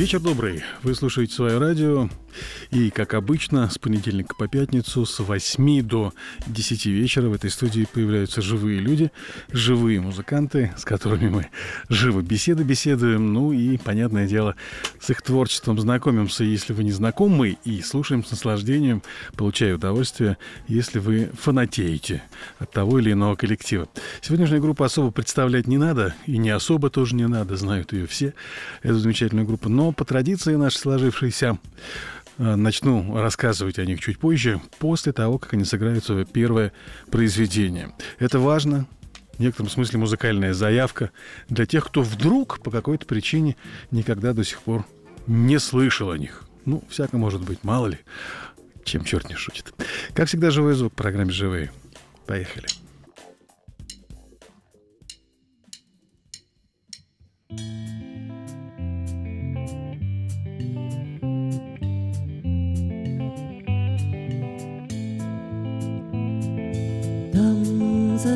Вечер добрый. Вы слушаете свое радио. И, как обычно, с понедельника по пятницу с 8 до 10 вечера в этой студии появляются живые люди, живые музыканты, с которыми мы живо беседы беседуем. Ну и, понятное дело, с их творчеством знакомимся, если вы не знакомы, и слушаем с наслаждением, получая удовольствие, если вы фанатеете от того или иного коллектива. Сегодняшнюю группу особо представлять не надо, и не особо тоже не надо, знают ее все, эту замечательную группу. Но по традиции нашей сложившейся э, начну рассказывать о них чуть позже, после того, как они сыграют свое первое произведение. Это важно, в некотором смысле музыкальная заявка для тех, кто вдруг по какой-то причине никогда до сих пор не слышал о них. Ну, всяко может быть, мало ли, чем черт не шутит. Как всегда, живой звук в программе «Живые». Поехали.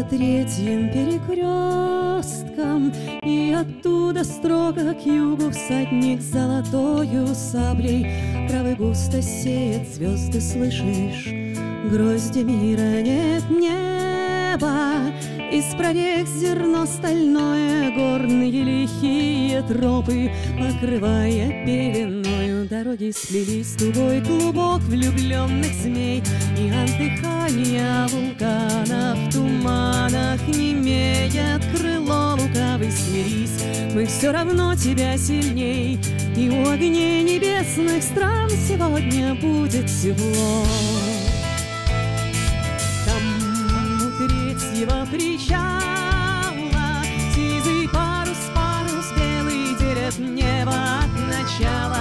Третьим перекрестком И оттуда строго к югу всадник золотою саблей. Травы густо сеет, звезды слышишь Грозди мира нет неба. Из прорех зерно стальное Горные лихие тропы Покрывая пеленою Дороги слились тугой клубок влюбленных змей И отдыхания вулкана в туманах Не имеет крыло лукавый смирись. Мы все равно тебя сильней И у огней небесных стран Сегодня будет тепло. Третьего причала Сизый парус, парус белый делят небо от начала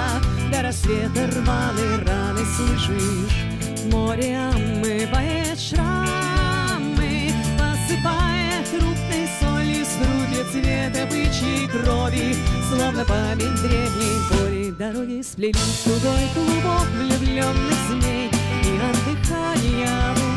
рассвета рваные раны слышишь. Море омывает шрамы Посыпая крупной солью струдья цвета бычьей крови. Словно память древней горе Дороги сплелись тугой клубок влюбленных змей. И отдыхания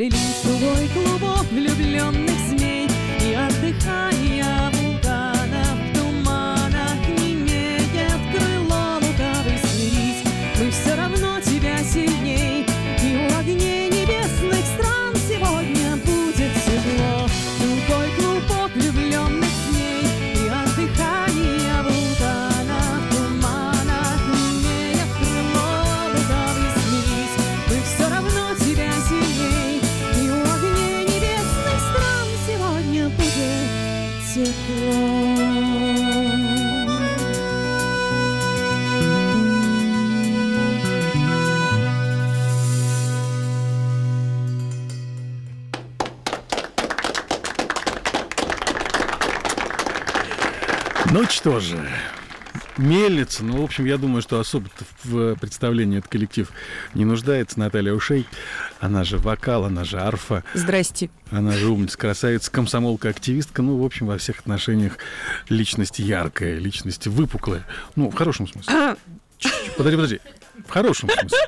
Сплелись тугой клубок влюбленных змей И отдыхания что же, Мельница, ну, в общем, я думаю, что особо в представлении этот коллектив не нуждается. Наталья Ушей, она же вокал, она же арфа, Здрасте. она же умница, красавица, комсомолка, активистка. Ну, в общем, во всех отношениях личность яркая, личность выпуклая. Ну, в хорошем смысле. Подожди, подожди. В хорошем смысле.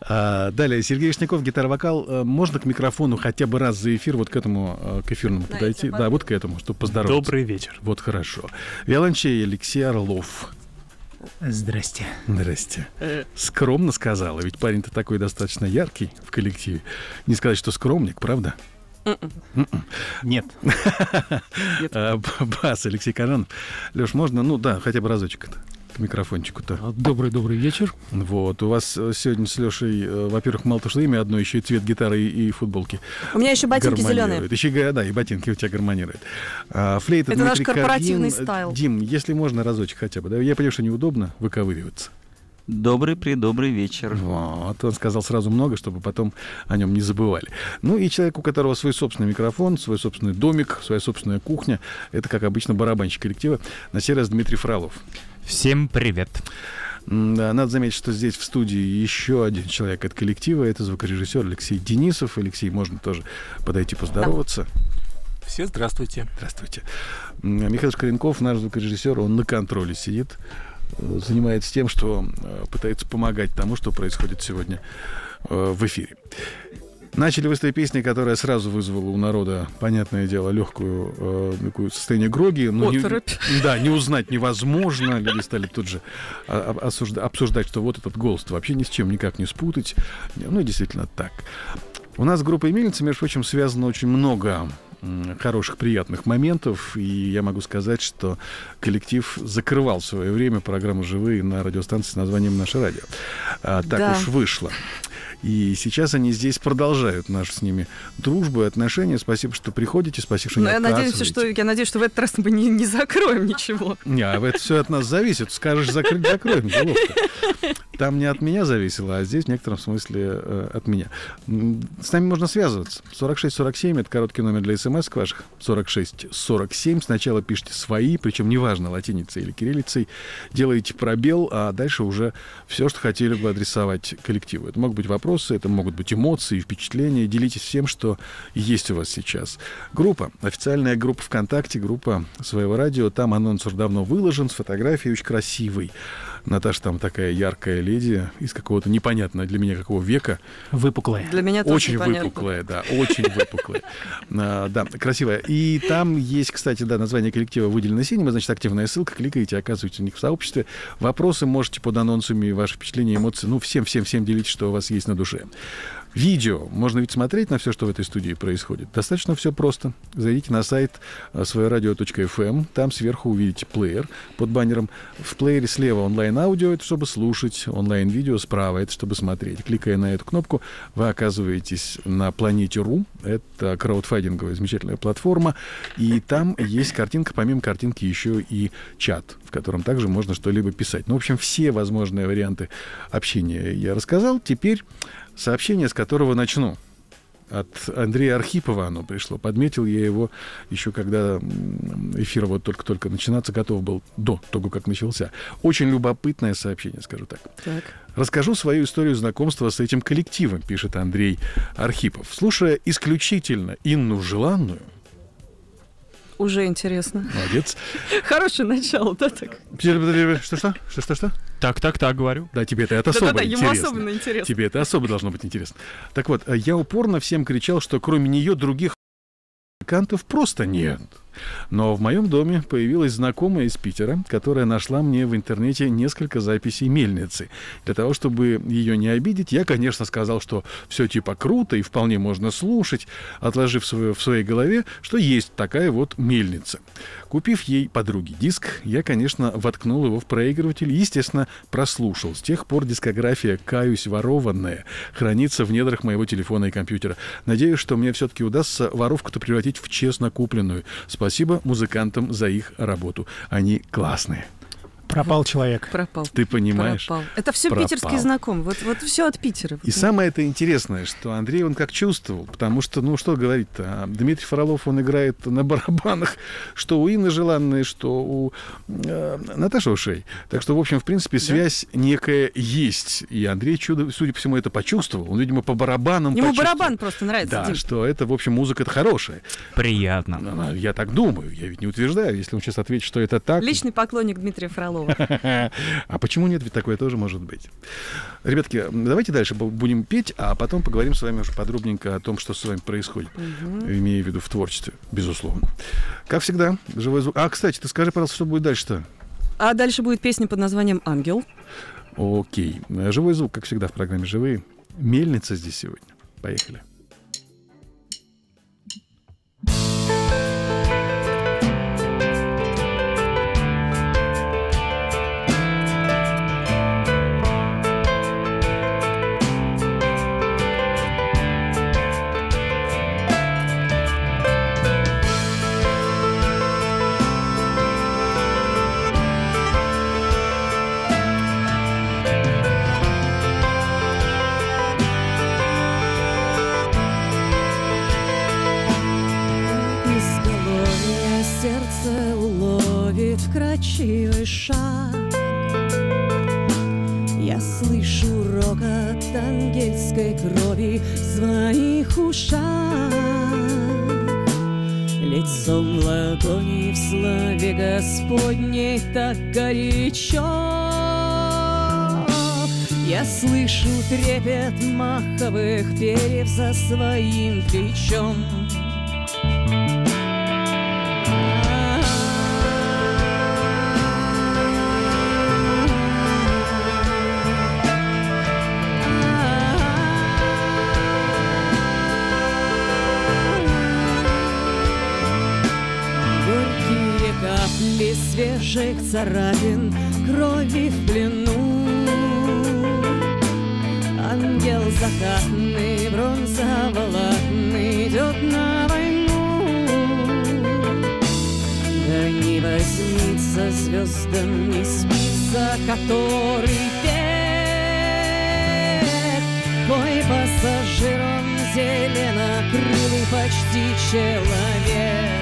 А, далее, Сергей Вишняков, гитара-вокал. А, Можно к микрофону хотя бы раз за эфир, вот к этому, а, к эфирному Знаете, подойти? под- Да, вот к этому, чтобы поздороваться. Добрый вечер. Вот хорошо. Виолончей Алексей Орлов. Здрасте. Здрасте. э, Скромно сказала, ведь парень-то такой достаточно яркий в коллективе. Не сказать, что скромник, правда? Нет. А, Бас Алексей Кажанов. Леш, можно, ну да, хотя бы разочек это. К микрофончику-то. Добрый-добрый вечер. Вот. У вас э, сегодня с Лешей, э, во-первых, мало то, что имя одно, еще и цвет гитары и, и футболки. У меня еще ботинки зеленые. Еще, да, и ботинки у тебя гармонируют. А, флейта Это наш Дмитрий корпоративный Каргин. стайл. Дим, если можно, разочек хотя бы. Да? Я понимаю, что неудобно выковыриваться. Добрый придобрый вечер. Вот, он сказал сразу много, чтобы потом о нем не забывали. Ну и человек, у которого свой собственный микрофон, свой собственный домик, своя собственная кухня, это, как обычно, барабанщик коллектива, на сей раз Дмитрий Фролов. Всем привет. Да, надо заметить, что здесь в студии еще один человек от коллектива, это звукорежиссер Алексей Денисов. Алексей, можно тоже подойти поздороваться. Все здравствуйте. Здравствуйте. Михаил Шкаренков, наш звукорежиссер, он на контроле сидит, э, занимается тем, что э, пытается помогать тому, что происходит сегодня э, в эфире. Начали вы с той песни, которая сразу вызвала у народа, понятное дело, легкую э, такое состояние гроги. но не- да, не узнать невозможно. Люди стали тут же а, а, осужда- обсуждать, что вот этот голос вообще ни с чем никак не спутать. Ну, действительно так. У нас с группой «Мельница», между прочим, связано очень много хороших, приятных моментов. И я могу сказать, что коллектив закрывал в свое время программу «Живые» на радиостанции с названием «Наше радио». А, так Да. уж вышло. И сейчас они здесь продолжают нашу с ними дружбу и отношения. Спасибо, что приходите, спасибо, что Но не я надеюсь, что я надеюсь, что в этот раз мы не, не закроем ничего. Не, а это все от нас зависит. Скажешь, закрыть, закроем. Головка. Там не от меня зависело, а здесь в некотором смысле э, от меня. С нами можно связываться. 4647 это короткий номер для смс ваших. 4647. Сначала пишите свои, причем неважно, латиницей или кириллицей. Делаете пробел, а дальше уже все, что хотели бы адресовать коллективу. Это могут быть вопросы, это могут быть эмоции, впечатления. Делитесь всем, что есть у вас сейчас. Группа, официальная группа ВКонтакте, группа своего радио. Там анонс уже давно выложен, с фотографией очень красивой. Наташа там такая яркая леди из какого-то непонятного для меня какого века. Выпуклая. Для меня тоже Очень непонятно. выпуклая, да, очень выпуклая. А, Да, красивая. И там есть, кстати, да, название коллектива выделено синим, значит, активная ссылка, кликаете, оказываетесь у них в сообществе. Вопросы можете под анонсами, ваши впечатления, эмоции, ну, всем-всем-всем делитесь, что у вас есть на душе. Видео. Можно ведь смотреть на все, что в этой студии происходит. Достаточно все просто. Зайдите на сайт своерадио.фм. Там сверху увидите плеер под баннером. В плеере слева онлайн-аудио, это чтобы слушать. Онлайн-видео справа, это чтобы смотреть. Кликая на эту кнопку, вы оказываетесь на планете РУ. Это краудфандинговая замечательная платформа. И там есть картинка, помимо картинки еще и чат, в котором также можно что-либо писать. Ну, в общем, все возможные варианты общения я рассказал. Теперь сообщение, с которого начну. От Андрея Архипова оно пришло. Подметил я его еще когда эфир вот только-только начинаться готов был, до того, как начался. Очень любопытное сообщение, скажу так. Так. Расскажу свою историю знакомства с этим коллективом, пишет Андрей Архипов. Слушая исключительно Инну Желанную, Уже интересно. молодец. Хорошее начало, да, так? Что-что? Что-что-что? Так, так, так, говорю. Да, тебе это особо Да-да-да, ему интересно. особенно интересно. Тебе это особо должно быть интересно. Так вот, э, я упорно всем кричал, что кроме нее других музыкантов просто нет. Но в моем доме появилась знакомая из Питера, которая нашла мне в интернете несколько записей мельницы. Для того, чтобы ее не обидеть, я, конечно, сказал, что все типа круто и вполне можно слушать, отложив свое, в своей голове, что есть такая вот мельница. Купив ей подруге диск, я, конечно, воткнул его в проигрыватель и, естественно, прослушал. С тех пор дискография «Каюсь ворованная» хранится в недрах моего телефона и компьютера. Надеюсь, что мне все-таки удастся воровку-то превратить в честно купленную. Спасибо музыкантам за их работу. Они классные. Пропал человек. Пропал. Ты понимаешь? Пропал. Это все Пропал. питерские знакомые. Вот, вот все от Питера. И самое это интересное, что Андрей, он как чувствовал, потому что, ну, что говорить-то, а Дмитрий Фролов, он играет на барабанах, что у Инны Желанной, что у э, Наташи Ушей. Так что, в общем, в принципе, связь некая есть. И Андрей, чудо, судя по всему, это почувствовал. Он, видимо, по барабанам Ему почувствовал. барабан просто нравится, Да, Дим. что это, в общем, музыка-то хорошая. Приятно. Ну, Я так думаю, я ведь не утверждаю. Если он сейчас ответит, что это так... Личный поклонник Дмитрия Фролова. А почему нет? Ведь такое тоже может быть. Ребятки, давайте дальше бу- будем петь, а потом поговорим с вами уже подробненько о том, что с вами происходит. Имея в виду в творчестве, безусловно. Как всегда, живой звук. А, кстати, ты скажи, пожалуйста, что будет дальше-то? А дальше будет песня под названием «Ангел». Окей. Э, Живой звук, как всегда в программе «Живые». Мельница здесь сегодня. Поехали. Неразборчивый шаг. Я слышу рокот ангельской крови в своих ушах. Лицом ладони в славе Господней так горячо. Я слышу трепет маховых перьев за своим плечом. Свежих царапин Крови в плену. Ангел закатный, бронзоволокный Идет на войну. Да не возьмится звездам, не спится Который век Мой пассажир, он зеленокрылый Почти человек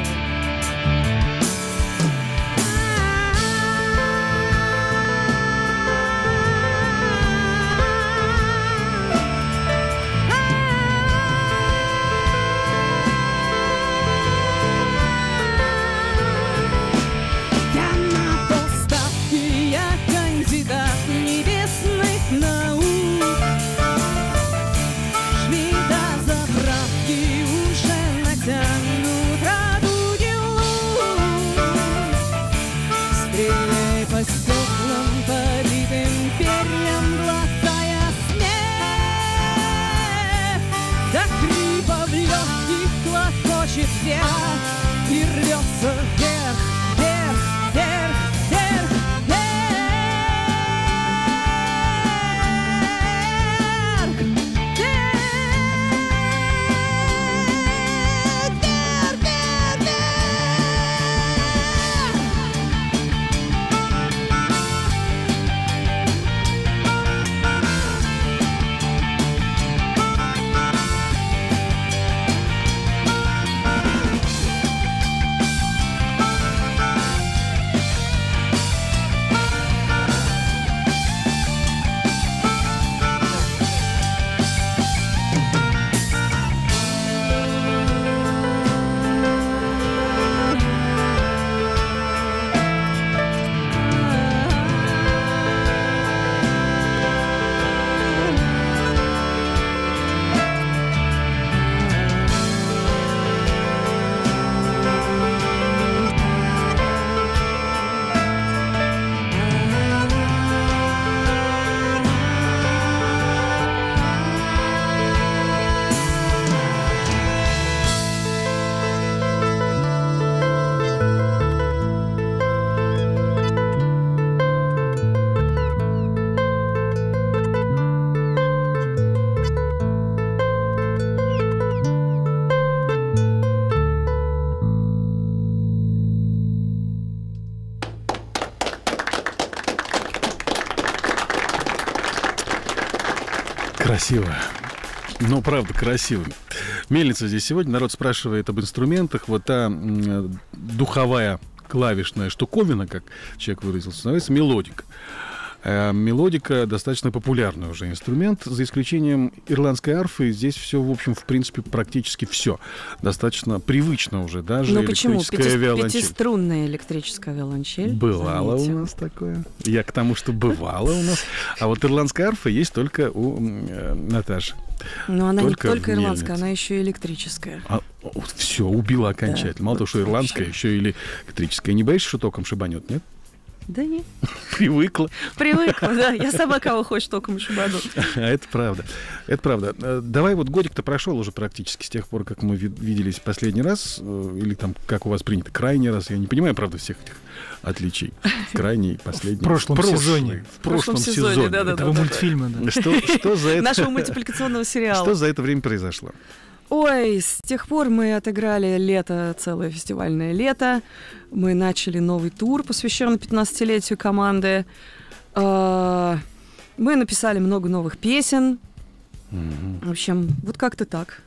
Красиво. Ну, правда, красиво. Мельница здесь сегодня. Народ спрашивает об инструментах. Вот та духовая клавишная штуковина, как человек выразился, называется мелодика. Э, Мелодика достаточно популярный уже инструмент, за исключением ирландской арфы. Здесь все, в общем, в принципе, практически все. Достаточно привычно уже, даже Ну почему? электрическая виолончель. Пятиструнная электрическая виолончель. Бывало заметьте. у нас такое. Я к тому, что бывало у нас. А вот ирландская арфа есть только у э, Наташи. Но она Только не только ирландская, она еще и электрическая. А, все, убила окончательно. Мало того, что ирландская, еще или электрическая. Не боишься, что током шибанет, нет? Да не, Привыкла. привыкла, да. Я сама кого хочешь током шибану. А это правда. Это правда. Э, Давай вот годик-то прошел уже практически с тех пор, как мы ви- виделись последний раз. э, Или там, как у вас принято, крайний раз. Я не понимаю, правда, всех этих отличий. Крайний, последний. В прошлом Прошлый. сезоне. В прошлом сезоне. сезоне, да-да-да. Этого мультфильма, да. Что, что за это? Нашего мультипликационного сериала. Что за это время произошло? Ой, с тех пор мы отыграли лето, целое фестивальное лето. Мы начали новый тур, посвященный 15-летию команды. А, Мы написали много новых песен. Мгм. В общем, вот как-то так.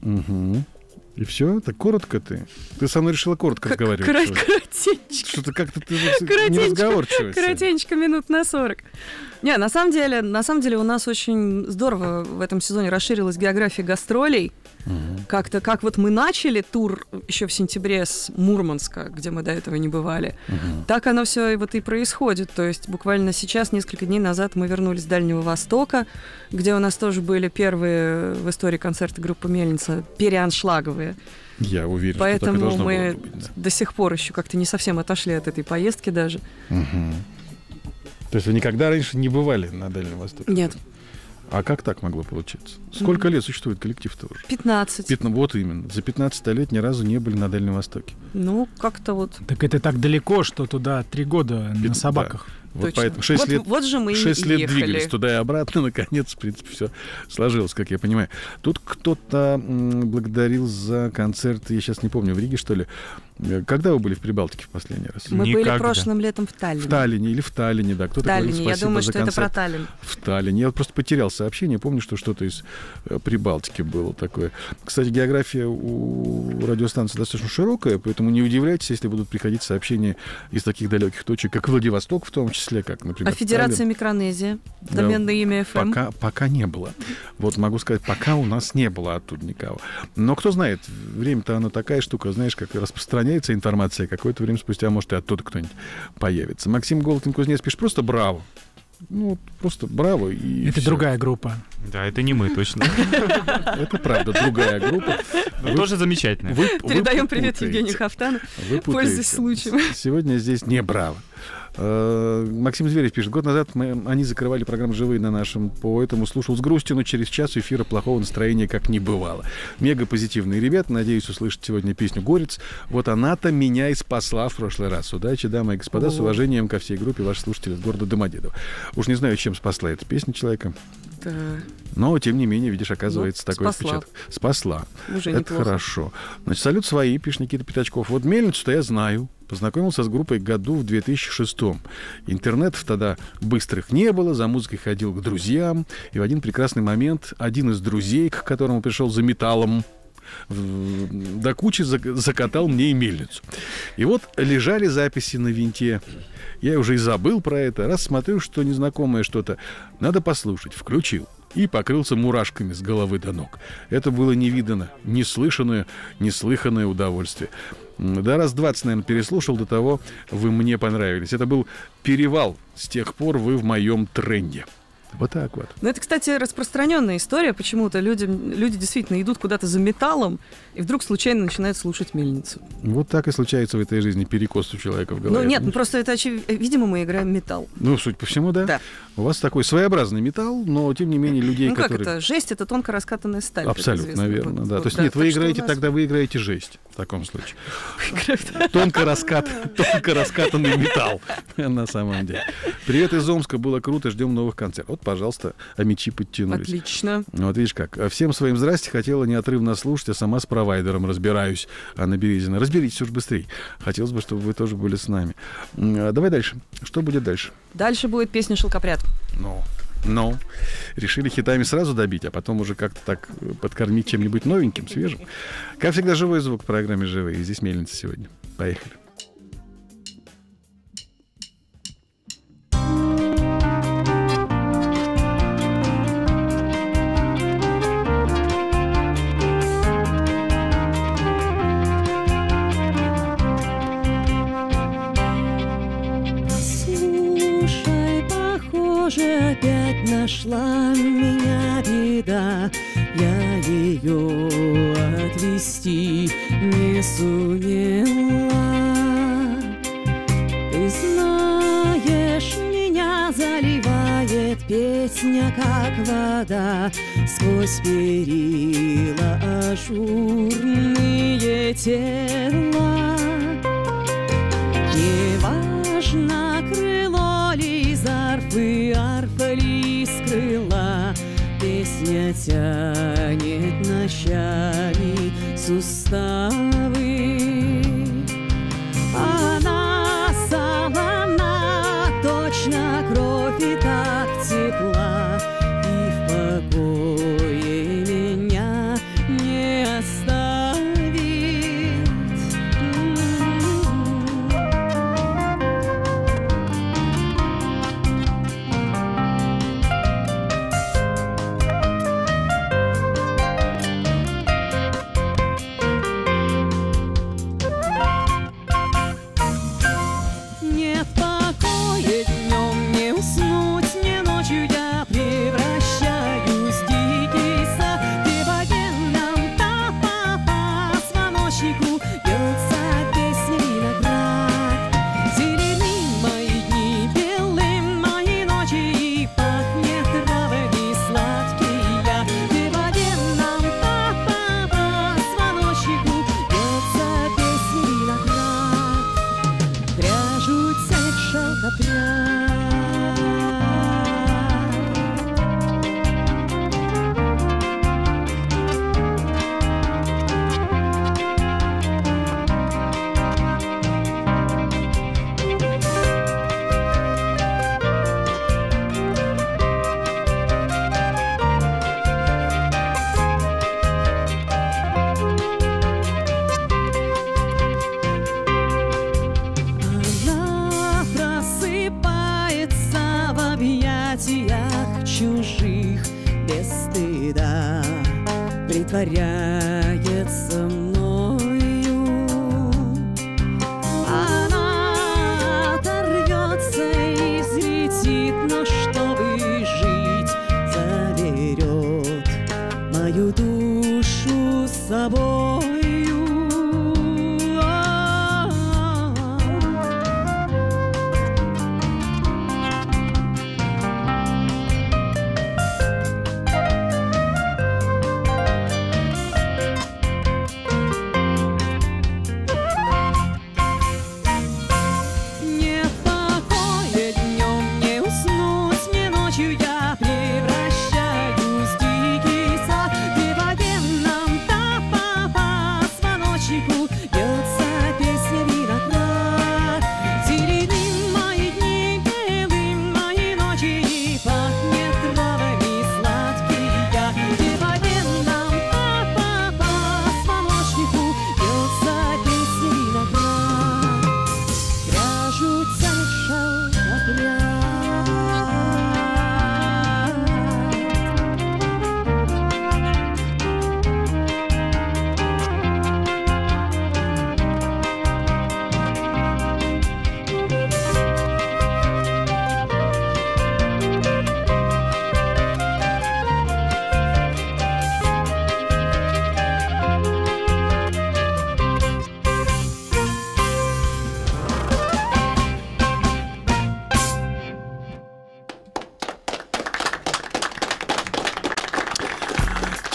Мгм. И все? Так коротко ты? Ты со мной решила коротко Как- разговаривать? кра-? Коротенько. Что-то как-то ты не Коротенько, разговорчивая. коротенько, минут на 40. Не, на самом деле, на самом деле у нас очень здорово в этом сезоне расширилась география гастролей. Как-то, как вот мы начали тур еще в сентябре с Мурманска, где мы до этого не бывали, так оно все и вот и происходит. То есть буквально сейчас, несколько дней назад, мы вернулись с Дальнего Востока, где у нас тоже были первые в истории концерты группы Мельница, переаншлаговые. Я уверен, что Поэтому так и должно мы было быть. да. до сих пор еще как-то не совсем отошли от этой поездки даже. Мгм. То есть вы никогда раньше не бывали на Дальнем Востоке? Нет, А как так могло получиться? Сколько лет существует коллектив-то уже? 15. Пятна- вот именно. За 15 лет ни разу не были на Дальнем Востоке. Ну, как-то вот. Так это так далеко, что туда три года Пят- на собаках. Вот точно. поэтому 6 вот, лет, вот же мы и шесть лет ехали. двигались туда и обратно, наконец, в принципе, все сложилось, как я понимаю. Тут кто-то м, благодарил за концерт, я сейчас не помню, в Риге, что ли. Э, Когда вы были в Прибалтике в последний раз? Мы были Никогда. прошлым летом в Таллине. В Таллине или в Таллине, да. Кто-то В Таллине. говорил Я думаю, за что это про концерт Таллин. в Таллине. Я просто потерял сообщение. Помню, что что-то из э, Прибалтики было такое. Кстати, география у радиостанции достаточно широкая, поэтому не удивляйтесь, если будут приходить сообщения из таких далеких точек, как Владивосток в том числе, как, например, А Федерация Таллин. Микронезия? Да, Доменное имя ФМ? Пока, пока не было. Вот могу сказать, пока у нас не было оттуда никого. Но кто знает, время-то оно такая штука, знаешь, как распространяется информация, какое-то время спустя, может, и оттуда кто-нибудь появится. Максим Голотин-Кузнец пишет просто «Браво». Ну, просто браво и это всё. другая группа. Да, это не мы точно. Это правда другая группа. Но тоже замечательно. Передаем привет. Евгению Хафтану. Пользуясь случаем. Сегодня здесь не браво. Э, Максим Зверев пишет. Год назад мы, они закрывали программу «Живые» на нашем, поэтому слушал с грустью, но через час эфира плохого настроения как не бывало. Мега позитивные ребята. Надеюсь услышать сегодня песню «Горец». Вот она-то меня и спасла в прошлый раз. Удачи, дамы и господа. С О. уважением ко всей группе ваших слушателей из города Домодедово. Уж не знаю, чем спасла эта песня человека. Да, Но, тем не менее, видишь, оказывается, Ну, такой спасла. отпечаток. Спасла. уже Это неплохо. хорошо. Значит, салют свои, пишет Никита Пятачков. Вот мельницу-то я знаю. Познакомился с группой году в 2006 Интернетов тогда быстрых не было, за музыкой ходил к друзьям. И в один прекрасный момент один из друзей, к которому пришел за металлом, до кучи зак- закатал мне и мельницу. И вот лежали записи на винте. Я уже и забыл про это. Раз смотрю, что незнакомое что-то, надо послушать. Включил. И покрылся мурашками с головы до ног. Это было невиданно, неслышанное, неслыханное удовольствие. Да раз 20, наверное, переслушал до того, вы мне понравились. Это был перевал. С тех пор вы в моем тренде. Вот так вот. Ну, это, кстати, распространенная история. Почему-то люди, люди действительно идут куда-то за металлом и вдруг случайно начинают слушать мельницу. Вот так и случается в этой жизни перекос у человека в голове. Ну, нет, ну просто это очевидно. Видимо, мы играем металл. Ну, суть по всему, да? Да. У вас такой своеобразный металл, но тем не менее людей, ну, как которые... это? Жесть — это тонко раскатанная сталь. как Абсолютно верно, Вот, да. вот, То есть да. нет, вы играете нас- тогда, вы играете жесть в таком случае. Тонко раскатанный металл на самом деле. Привет из Омска, было круто, ждем новых концертов. Вот, пожалуйста, а мечи подтянулись. Отлично. Вот видишь как. Всем своим здрасте хотела неотрывно слушать, а сама с провайдером разбираюсь. Анна Березина. Разберитесь уж быстрее. Хотелось бы, чтобы вы тоже были с нами. А Давай дальше. Что будет дальше? Дальше будет песня «Шелкопряд». Ну, ну, решили хитами сразу добить, а потом уже как-то так э, подкормить чем-нибудь новеньким, свежим. Как всегда, живой звук в программе «Живые». Здесь мельница сегодня. Поехали. Похоже, опять нашла меня беда. Я ее отвести не сумела. Ты знаешь, меня заливает песня, как вода Сквозь перила ажурные тела Неважно, крыло из арфы, арфа ли из крыла Песня тянет ночами суставы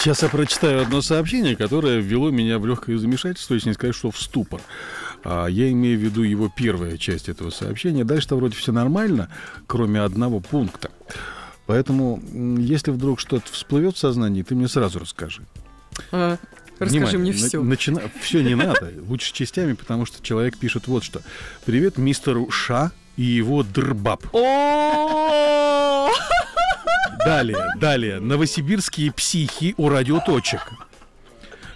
Сейчас я прочитаю одно сообщение, которое ввело меня в легкое замешательство, если не сказать, что в ступор. А, я имею в виду его первая часть этого сообщения. Дальше-то вроде все нормально, кроме одного пункта. Поэтому, если вдруг что-то всплывет в сознании, ты мне сразу расскажи. А, Расскажи мне все. Все не надо. Лучше частями, потому что человек пишет вот что. Привет мистеру Ша и его дрбаб. О, Далее, далее. Новосибирские психи у радиоточек.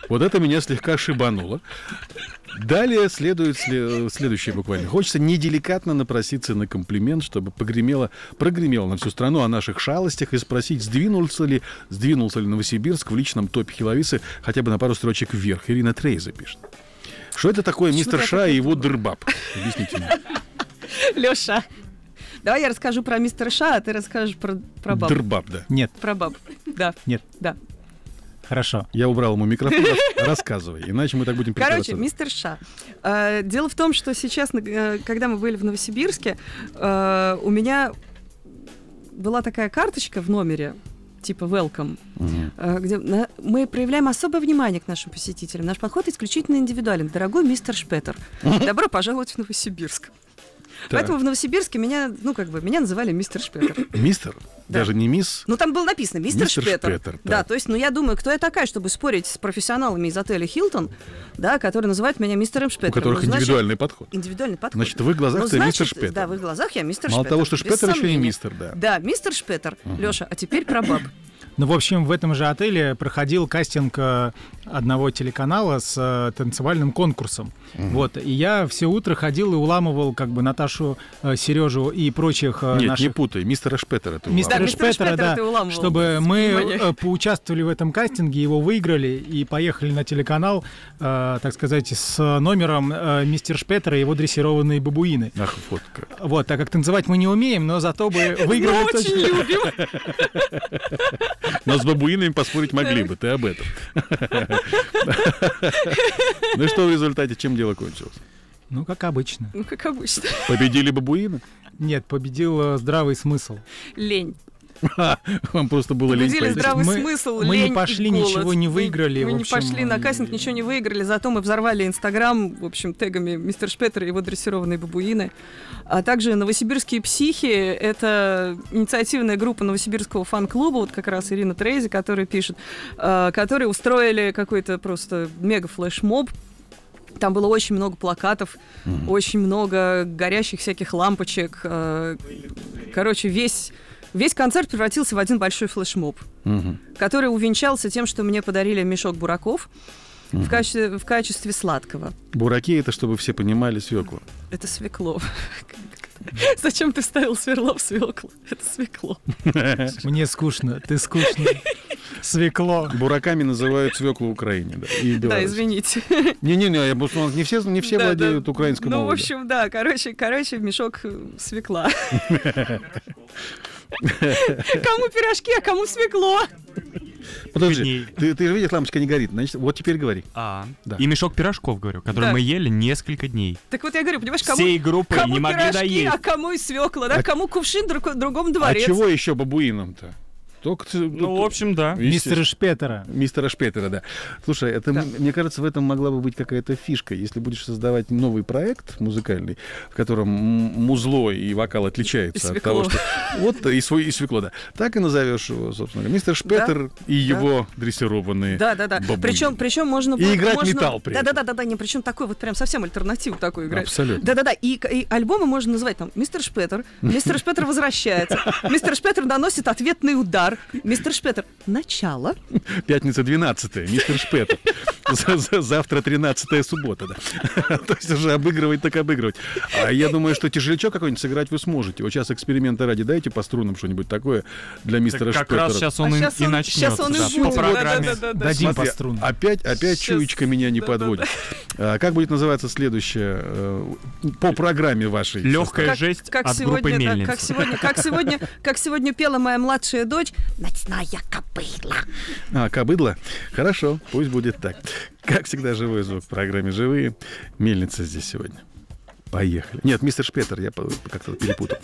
Вот это меня слегка шибануло. Далее следует сле- следующее буквально. Хочется неделикатно напроситься на комплимент, чтобы погремело, прогремело на всю страну о наших шалостях и спросить, сдвинулся ли, сдвинулся ли Новосибирск в личном топе Хиловисы хотя бы на пару строчек вверх. Ирина Трейза пишет. Что это такое мистер я Ша и его дырбаб? Объясните мне. Леша, давай я расскажу про мистера Ша, а ты расскажешь про, про баб. Дырбаб, да. Нет, Про баб. Да, нет, да. хорошо. Я убрал ему микрофон. рас- Рассказывай, иначе мы так будем Короче, мистер Ша. Э, Дело в том, что сейчас, э, когда мы были в Новосибирске, э, у меня была такая карточка в номере, типа welcome, э, где мы проявляем особое внимание к нашим посетителям. Наш подход исключительно индивидуален. Дорогой мистер Шпетер, добро пожаловать в Новосибирск. Поэтому в Новосибирске меня, ну, как бы, меня называли мистер Шпетер. Мистер? Да. Даже не мисс? Ну, там было написано мистер, Мистер Шпетер. Шпетер, Да, то есть, ну, я думаю, кто я такая, чтобы спорить с профессионалами из отеля Хилтон, да, которые называют меня мистером У Шпетером. которых Ну, значит, индивидуальный подход. Индивидуальный подход. Значит, в их глазах Ну, ты мистер Шпетер. Да, в их глазах я мистер Мало Шпетер. того, что Шпетер, еще и мистер, да. Да, мистер Шпетер. Леша, а теперь про баб. Ну, в общем, в этом же отеле проходил кастинг э, одного телеканала с э, танцевальным конкурсом. Вот. И я все утро ходил и уламывал как бы Наташу, э, Сережу и прочих Нет, не наших путай, мистера Шпетера ты мистера Да, мистера Шпетера, Шпетера да, ты уламывал. чтобы мы Внимание. поучаствовали в этом кастинге, его выиграли и поехали на телеканал, э, так сказать, с номером э, «Мистер Шпетер и его дрессированные бабуины». Ах, вот как. Вот, так как танцевать мы не умеем, но зато бы выиграли Мы очень любим. Но с бабуинами поспорить могли бы, ты об этом. Ну и что в результате, чем дело кончилось? Ну, как обычно. Ну, как обычно. Победили бабуины? Нет, победил э, здравый смысл. Лень. Вам просто было лень пойти. здравый Мы- смысл, мы не лень пошли, ничего не выиграли, Мы, не пошли на кастинг, ничего не выиграли, зато мы взорвали Инстаграм, в общем, тегами мистер Шпетер и его дрессированные бабуины. А также «Новосибирские психи» — это инициативная группа новосибирского фан-клуба, вот как раз Ирина Трейзи, которая пишет, э, которые устроили какой-то просто мега-флешмоб, там было очень много плакатов, очень много горящих всяких лампочек. э, Короче, весь, весь концерт превратился в один большой флешмоб, Мгм. который увенчался тем, что мне подарили мешок бураков в, качестве, в качестве сладкого. Бураки это, чтобы все понимали, свекла. Это свекло. Зачем ты вставил сверло в свеклу? Это свекло. Мне скучно, ты скучный. Свекло. Бураками называют свеклу в Украине, да, и Да, извините. Не-не-не, я просто- не все, не все Да, да. владеют украинской Ну, в да. общем, да, короче, короче, мешок свекла. Кому пирожки, а кому свекло? Подожди, ты, ты же видишь, лампочка не горит. Значит, вот теперь говори. А, Да. и мешок пирожков, говорю, который Да. мы ели несколько дней. Так вот я говорю, понимаешь, кому, Всей группой кому не могли пирожки, доесть. а кому и свекла, да? А- Кому кувшин, друг, другом А дворец. чего еще бабуинам-то? Только ты- Ну, в общем, да. Мистера Шпетера. Мистера Шпетера, да. Слушай, это, Да. мне кажется, в этом могла бы быть какая-то фишка. Если будешь создавать новый проект музыкальный, в котором музло и вокал отличается И от того, что... Вот, и, свой, и свекло, да. Так и назовешь его, собственно говоря. Мистер Шпетер и его дрессированные Да, да, да. бабуины. Причем, причем можно И играть можно- металл при Да, этом. да, да, да, да, не, причем такой вот прям совсем альтернативу такую играть. Абсолютно. Да, да, да. И, и альбомы можно называть там Мистер Шпетер, Мистер Шпетер возвращается, Мистер Шпетер наносит ответный удар, Мистер Шпетер начало. Пятница 12 мистер Шпетер. За- за- Завтра 13 суббота, да. То есть уже обыгрывать так обыгрывать. А я думаю, что тяжелячок какой-нибудь сыграть вы сможете. Вот сейчас эксперимента ради дайте по струнам что-нибудь такое для мистера Так как Шпетера. раз сейчас он А и, начнет. щас он и да, будет. по Да, да, программе. да, да, да. Дадим Смотри, по струнам. Опять, опять чуечка меня не Да, да, подводит. А как будет называться следующее э, по программе вашей? Легкая Как, жесть как от группы сегодня, да, Мельница. как сегодня, как сегодня, как сегодня пела моя младшая дочь. Ночная кобыла. А, кобыдло? Хорошо, пусть будет так. Как всегда, живой звук в программе «Живые». Мельница здесь сегодня. Поехали. Нет, мистер Шпетер, я как-то перепутал.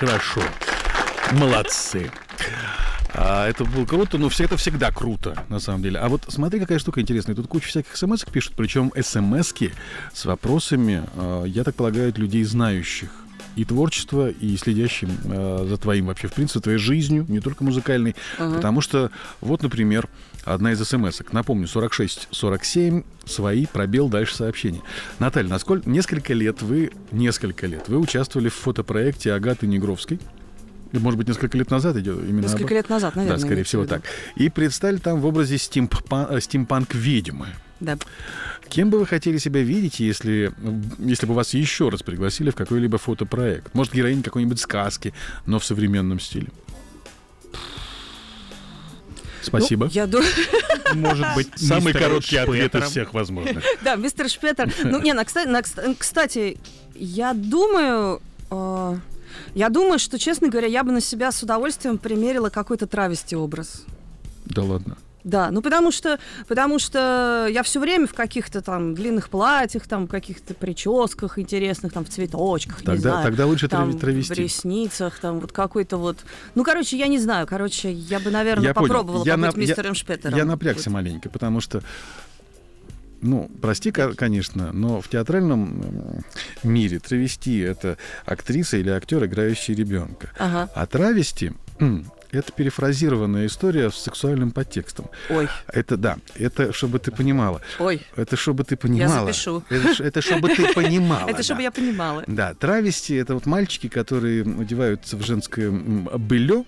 Хорошо. Молодцы. А, это было круто, но все это всегда круто, на самом деле. А вот смотри, какая штука интересная. Тут куча всяких смс пишут, причем смс с вопросами, а, я так полагаю, от людей знающих и творчество, и следящим а, за твоим вообще, в принципе, твоей жизнью, не только музыкальной. Ага. Потому что, вот, например, одна из смс -ок. Напомню, 46-47, свои, пробел, дальше сообщение. Наталья, насколько несколько лет вы, несколько лет, вы участвовали в фотопроекте Агаты Негровской. Может быть, несколько лет назад идет именно Несколько об- лет назад, наверное. Да, скорее всего так. И предстали там в образе э, стимпанк-ведьмы. Да. Кем бы вы хотели себя видеть, если, если бы вас еще раз пригласили в какой-либо фотопроект? Может, героинь какой-нибудь сказки, но в современном стиле? Спасибо. Ну, я думаю, Может быть, Самый короткий ответ из всех возможных. да, мистер Шпетер. Ну, не, на, кстати, на кс- кстати, я думаю, э, я думаю, что, честно говоря, я бы на себя с удовольствием примерила какой-то травести образ. Да ладно. Да, ну потому что, потому что я все время в каких-то там длинных платьях, там, в каких-то прическах интересных, там, в цветочках, не Тогда, знаю. тогда лучше там, трави- в травести. ресницах, там, вот какой-то вот... Ну, короче, я не знаю, короче, я бы, наверное, Я попробовала Я побыть на- я- мистером Шпетером. Я напрягся маленько, потому что, ну, прости, ко- конечно, но в театральном мире травести — это актриса или актер, играющий ребенка. Ага. А травести это перефразированная история с сексуальным подтекстом. Ой, Это, да, это чтобы ты понимала. ой, Это чтобы ты понимала. запишу. Это, это чтобы ты понимала. это чтобы я понимала. Да, травести это вот мальчики, которые одеваются в женское белье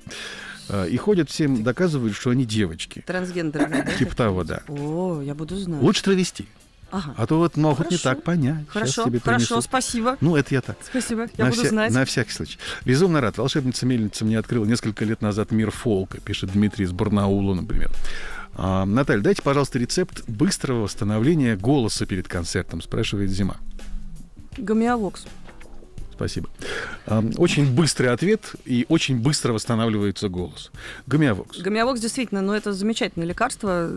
э, и ходят всем доказывают, что они девочки. Трансгендерные, да? Типа того, да. О, я буду знать. Лучше травести. Ага. А то вот могут не Хорошо. так понять. Хорошо, хорошо, принесут. спасибо. Ну, это я так. Спасибо, я на, буду вся- знать. на всякий случай. Безумно рад. Волшебница мельница мне открыла несколько лет назад мир фолка, пишет Дмитрий из Барнаула, например. А, Наталья, дайте, пожалуйста, рецепт быстрого восстановления голоса перед концертом, спрашивает Зима. Гомеовокс. Спасибо. Очень быстрый ответ и очень быстро восстанавливается голос. Гомеовокс. Гомеовокс действительно, ну, это замечательное лекарство,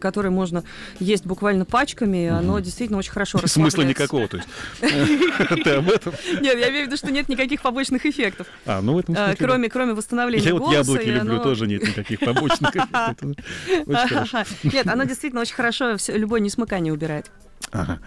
которое можно есть буквально пачками, и оно действительно очень хорошо Смысла никакого, то есть. Ты об этом? Нет, я имею в виду, что нет никаких побочных эффектов, А, ну в этом а, смысле, кроме, кроме восстановления Я вот голоса. яблоки люблю, тоже нет никаких побочных эффектов. Нет, оно действительно очень хорошо любое несмыкание убирает. Ага.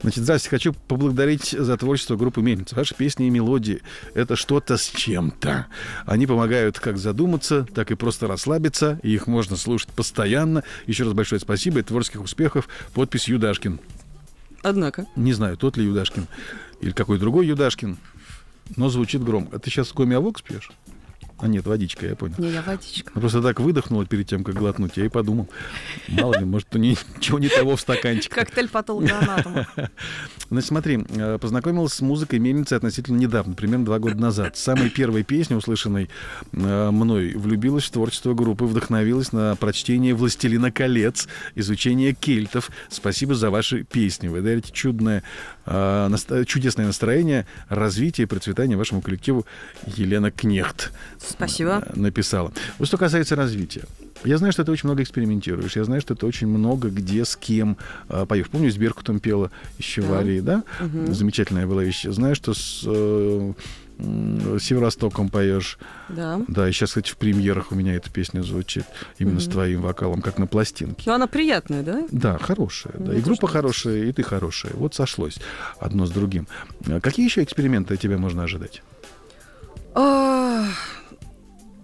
Значит, здравствуйте, хочу поблагодарить за творчество группы «Мельница». Ваши песни и мелодии — это что-то с чем-то. Они помогают как задуматься, так и просто расслабиться, и их можно слушать постоянно. Еще раз большое спасибо и творческих успехов. Подпись Юдашкин. Однако. Не знаю, тот ли Юдашкин или какой другой Юдашкин, но звучит громко. А ты сейчас гомеовокс пьешь? А нет, водичка, я понял. Не, я водичка. Ну, Просто так выдохнула перед тем, как глотнуть. Я и подумал, мало ли, может, у ничего не того в стаканчике. Коктейль патологоанатома. Значит, смотри, э, познакомился с музыкой мельницы относительно недавно, примерно два года назад. Самой первой песни, услышанной э, мной, влюбилась в творчество группы, вдохновилась на прочтение «Властелина колец», изучение кельтов. Спасибо за ваши песни. Вы дарите чудное, чудесное настроение, развитие и процветание вашему коллективу Елена Кнехт Спасибо. э, написала. Вот что касается развития. Я знаю, что ты очень много экспериментируешь. Я знаю, что ты очень много где с кем э, поешь. Помню, с Беркутом пела еще в Да. Арии, да? Мгм. Замечательная была вещь. Знаю, что с э, Северостоком поешь. Да. Да, и сейчас, кстати, в премьерах у меня эта песня звучит именно с Мгм. твоим вокалом, как на пластинке. Ну, она приятная, да? Да, хорошая. Да. Мне И группа хорошая, и ты хорошая. Вот сошлось одно с другим. А Какие еще эксперименты от тебя можно ожидать?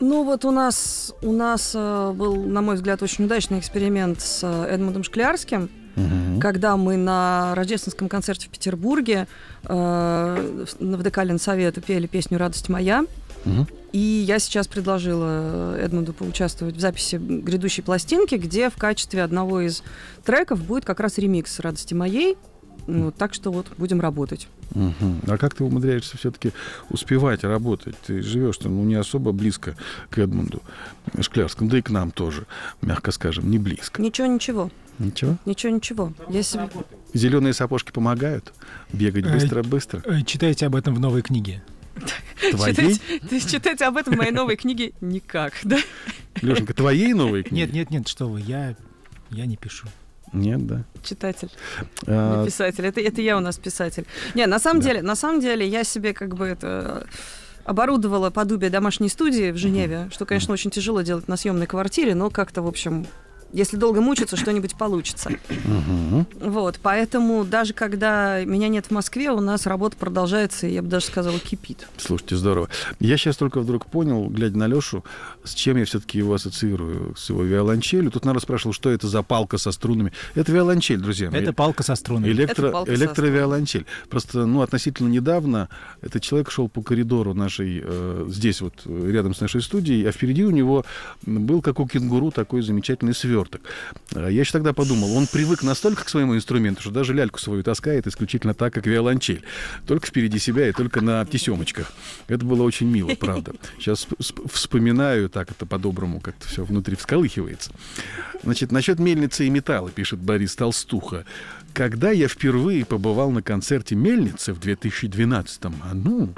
Ну вот у нас, у нас э, был, на мой взгляд, очень удачный эксперимент с э, Эдмундом Шклярским, Мгм. когда мы на рождественском концерте в Петербурге э, в- ДК Ленсовета пели песню «Радость моя». Мгм. И я сейчас предложила Эдмунду поучаствовать в записи грядущей пластинки, где в качестве одного из треков будет как раз ремикс «Радости моей». Ну, так что вот будем работать. Мгм. А как ты умудряешься все-таки успевать работать? Ты живешь ну, не особо близко к Эдмунду Шклярскому, да и к нам тоже, мягко скажем, не близко. Ничего, ничего, Ничего? ничего, ничего. Я себе... Зеленые сапожки помогают? Бегать Э, быстро-быстро? Э, Читайте об этом в новой книге. Твоей? Читать, читать об этом в моей новой книге никак, да? Лешенька, твоей новой книги? Нет, нет, нет, что вы, я, я не пишу. Нет, да. Читатель. А, писатель. Это, это я у нас писатель. Не, на самом Да. деле, на самом деле, я себе как бы это оборудовала подобие домашней студии в Женеве, что, конечно, очень тяжело делать на съемной квартире, но как-то, в общем, если долго мучиться, что-нибудь получится. Вот, поэтому даже когда меня нет в Москве, у нас работа продолжается, и я бы даже сказала, кипит. Слушайте, здорово. Я сейчас только вдруг понял, глядя на Лешу, с чем я все-таки его ассоциирую, с его виолончелью. Тут народ спрашивал, что это за палка со струнами. Это виолончель, друзья мои. Это палка со струнами. Электро, Это палка со электровиолончель. Просто, ну, относительно недавно этот человек шел по коридору нашей, э, здесь вот, рядом с нашей студией, а впереди у него был, как у кенгуру, такой замечательный сверток. Э, Я еще тогда подумал, он привык настолько к своему инструменту, что даже ляльку свою таскает исключительно так, как виолончель. Только впереди себя и только на тесемочках. Это было очень мило, правда. Сейчас сп- сп- вспоминаю, так это по-доброму как-то все внутри всколыхивается. Значит, насчет мельницы и металла, пишет Борис Толстуха. Когда я впервые побывал на концерте мельницы в 2012-м, а ну,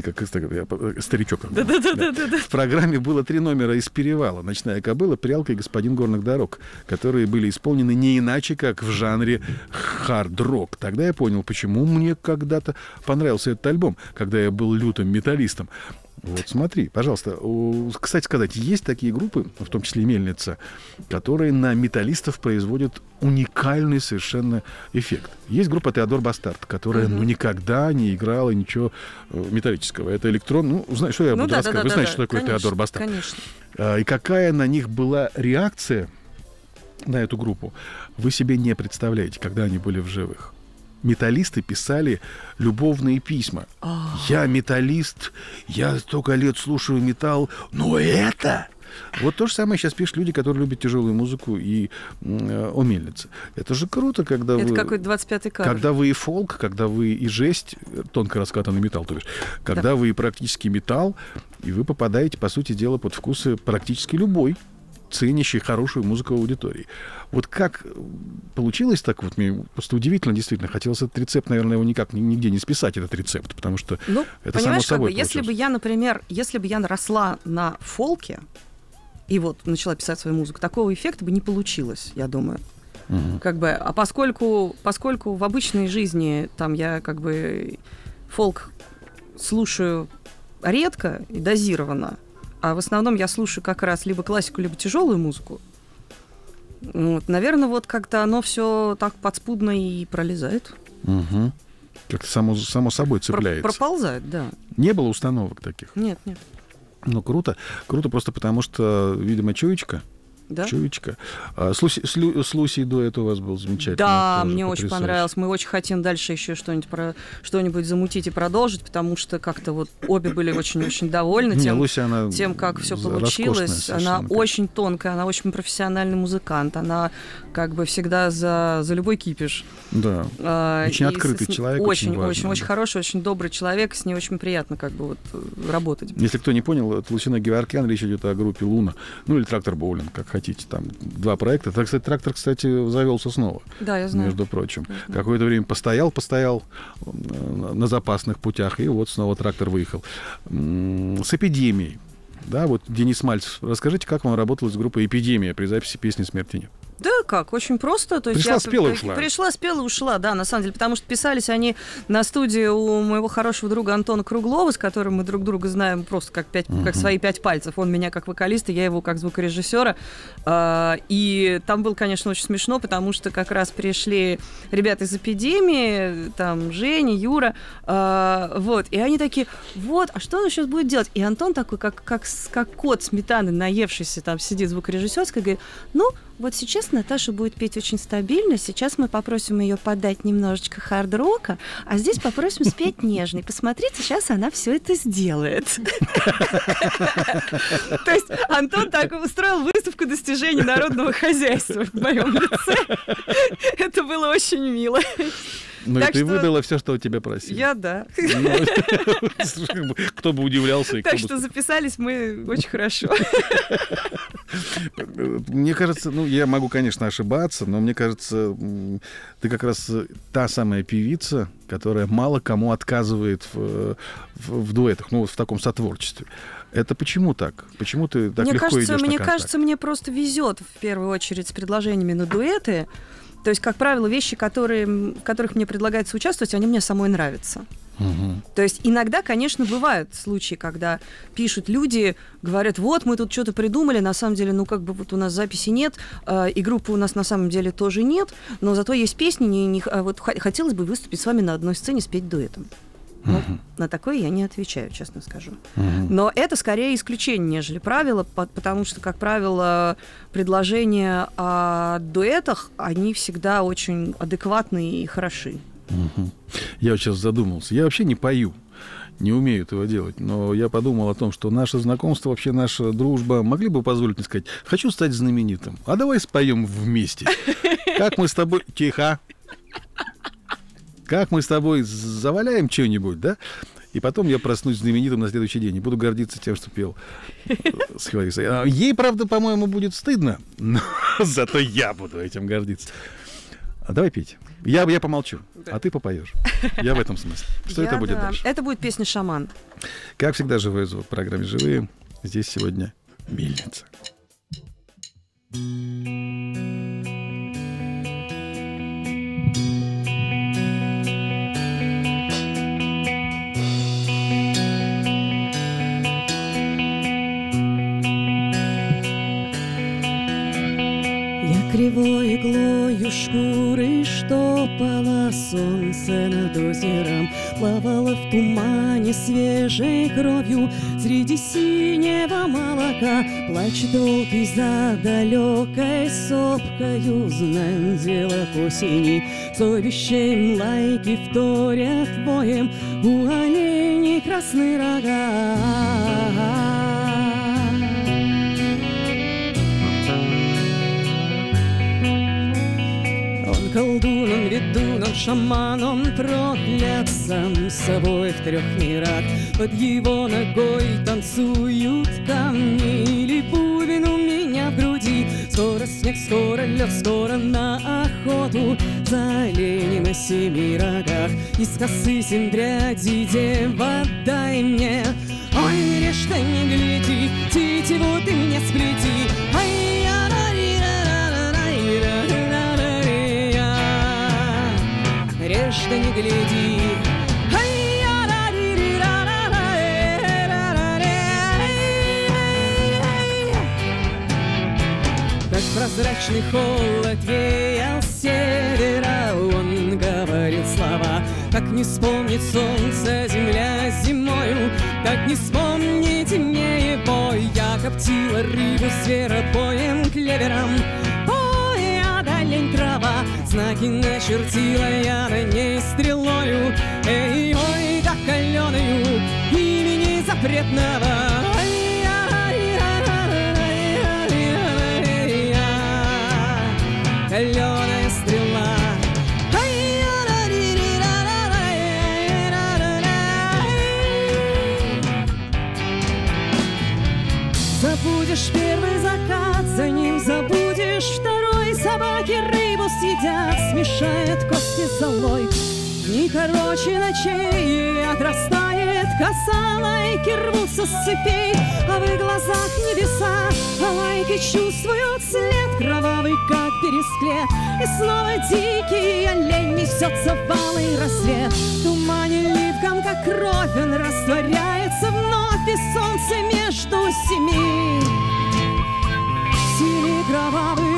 как это, я по- старичок. Да. В программе было три номера из «Перевала». «Ночная кобыла», «Прялка» и «Господин горных дорог», которые были исполнены не иначе, как в жанре хард-рок. Тогда я понял, почему мне когда-то понравился этот альбом, когда я был лютым металлистом. Вот смотри, пожалуйста. Кстати сказать, есть такие группы, в том числе и «Мельница», которые на металлистов производят уникальный совершенно эффект. Есть группа «Теодор Бастард», которая ну, никогда не играла ничего э, металлического. Это электрон... Ну, знаешь, что я ну буду да, рассказывать? да, Вы да, знаете, да, что такое конечно, Теодор Бастард? Конечно. А, И какая на них была реакция на эту группу, вы себе не представляете, когда они были в живых. Металлисты писали любовные письма. Я металлист, я столько лет слушаю металл, но это... Вот то же самое сейчас пишут люди, которые любят тяжелую музыку и э, о мельнице. Это же круто, когда Это вы... какой-то 25-й кадр. Когда вы и фолк, когда вы и жесть, э, тонко раскатанный металл, то бишь, когда вы и практически металл, и вы попадаете, по сути дела, под вкусы практически любой ценящей хорошую музыку аудитории. Вот как получилось так, вот мне просто удивительно, действительно, хотелось этот рецепт, наверное, его никак ни- нигде не списать, этот рецепт, потому что Ну, это само понимаешь, как бы, собой если бы я, например, если бы я росла на фолке и вот начала писать свою музыку, такого эффекта бы не получилось, я думаю. Мгм. Как бы, а поскольку, поскольку в обычной жизни там я как бы фолк слушаю редко и дозированно, а в основном я слушаю как раз либо классику, либо тяжелую музыку. Вот, наверное, вот как-то оно все так подспудно и пролезает. Мгм. Как-то само, само собой Про- цепляется. проползает, да. Не было установок таких. Нет, нет. Ну, круто. Круто просто потому, что, видимо, чуечка. Да? Чуечка. А, с, Луси, с, Лю- с Лусей дуэт у вас был замечательный. Да, мне очень понравилось. Мы очень хотим дальше еще что-нибудь про что-нибудь замутить и продолжить, потому что как-то вот обе были очень-очень довольны Не, тем, Луся, она тем, как все получилось. Она очень тонкая, она очень профессиональный музыкант, она как бы всегда за, за любой кипиш. Да. А, Очень открытый с- человек, очень Очень, важно, очень, очень да. хороший, очень добрый человек, с ней очень приятно как бы вот э, работать. Если кто не понял, это Лусина Геворкян, речь идет о группе Луна. Ну или Трактор Боулинг, как хотите. Там два проекта. Так, кстати, Трактор, кстати, завелся снова, Да, я знаю. между прочим. Какое-то время постоял, постоял э, на- запасных путях, и вот снова трактор выехал. С эпидемией. Да, вот Денис Мальцев, расскажите, как вам работалось с группой «Эпидемия» при записи песни «Смерти нет»? Да, как, очень просто. То есть Пришла, я спела ушла. Пришла, спела ушла, да, на самом деле, потому что писались они на студии у моего хорошего друга Антона Круглова, с которым мы друг друга знаем просто как, пять, как свои пять пальцев. Он меня как вокалиста, я его как звукорежиссера. А, И там было, конечно, очень смешно, потому что как раз пришли ребята из эпидемии, там Женя, Юра, а, вот, и они такие, вот, а что он сейчас будет делать? И Антон такой, как, как, как кот сметаны, наевшийся, там сидит звукорежиссерской, говорит, ну, Вот сейчас Наташа будет петь очень стабильно. Сейчас мы попросим ее подать немножечко хард-рока, а здесь попросим спеть нежный. Посмотрите, сейчас она все это сделает. То есть Антон так устроил выставку достижений народного хозяйства в моем лице. Это было очень мило. Ну, Так и ты что- выдала все, что у тебя просили. Я да. Ну, бы, Кто бы удивлялся. и Так бы что записались мы очень хорошо. Мне кажется, ну, я могу, конечно, ошибаться, но мне кажется, ты как раз э, та самая певица, которая мало кому отказывает в, в- в дуэтах, ну, вот в таком сотворчестве. Это почему так? Почему ты так мне легко кажется, идешь на мне контакт? кажется, мне просто везет в первую очередь с предложениями на дуэты. То есть, как правило, вещи, которые, в которых мне предлагается участвовать, они мне самой нравятся. Мгм. То есть иногда, конечно, бывают случаи, когда пишут люди, говорят, вот мы тут что-то придумали, на самом деле, ну как бы вот у нас записи нет, э, и группы у нас на самом деле тоже нет, но зато есть песни, не, не а вот хотелось бы выступить с вами на одной сцене, спеть дуэтом. Вот Мгм. на такое я не отвечаю, честно скажу. Мгм. Но это скорее исключение, нежели правило, по- потому что, как правило, предложения о дуэтах, они всегда очень адекватные и хороши. Мгм. Я вот сейчас задумался. Я вообще не пою. Не умею этого делать. Но я подумал о том, что наше знакомство, вообще наша дружба могли бы позволить мне сказать, хочу стать знаменитым. А давай споем вместе. Как мы с тобой... Тихо. Как мы с тобой заваляем что-нибудь, да? И потом я проснусь знаменитым на следующий день и буду гордиться тем, что пел с Хларисой. А Ей, правда, по-моему, будет стыдно, но зато я буду этим гордиться. А давай петь. Я, я помолчу, а ты попоешь. Я в этом смысле. Что Я- это будет да, дальше? Это будет песня «Шаман». Как всегда, живой звук в программе «Живые». Здесь сегодня мельница. Я кривой иглою шкуры штопала солнце над озером Плавала в тумане свежей кровью Среди синего молока. Плач долгий за далекой сопкою Знаем дело к осени. Совещаем лайки вторят воем У оленей красные рога Он колдун, он ведун, он шаман, он проклят сам собой в трех мирах. Под его ногой танцуют камни или бубен у меня в груди. Скоро снег, скоро лед, скоро на охоту за оленем на семи рогах. Из косы семь прядей, дева, дай мне. Ой, режь ты не гляди, тетиву ты мне сплети. Режь да не гляди. Как прозрачный холод веял с севера Он говорил слова Как не вспомнит солнце земля зимою Как не вспомните мне его Я коптила рыбу клевером Ой, одолень трава Знаки начертила я на ней стрелою. Эй, ой, да каленою Имени запретного смешают кости золой Дни короче ночей, отрастает коса. Лайки рвутся с цепей, а в их глазах небеса. А лайки чувствуют след кровавый, как пересклет. И снова дикий олень несется в алый рассвет. Тумане липком, как кровь, он растворяется вновь И солнце между семи. Семи кровавых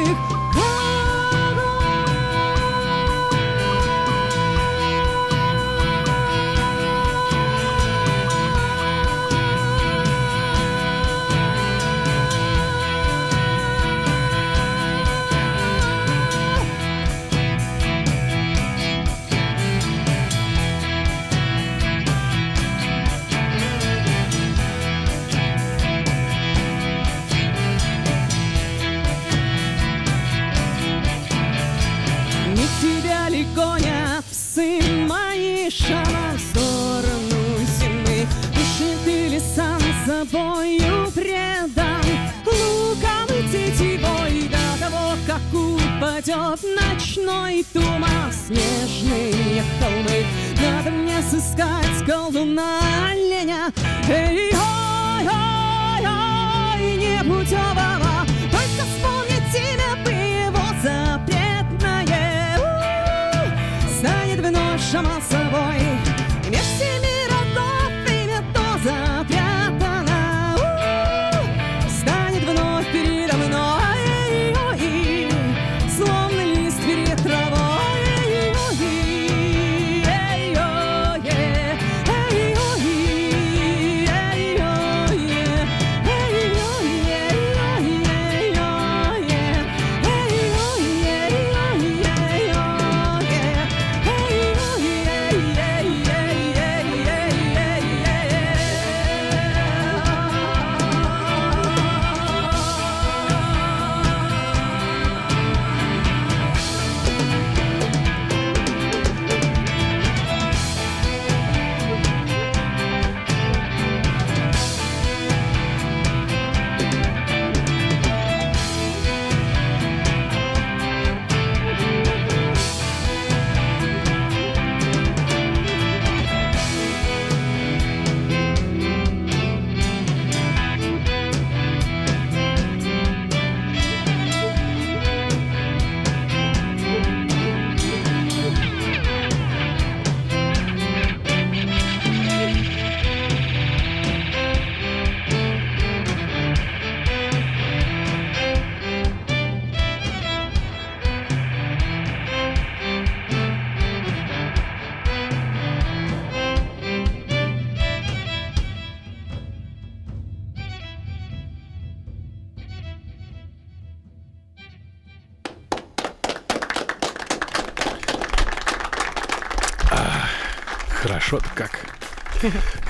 Hey.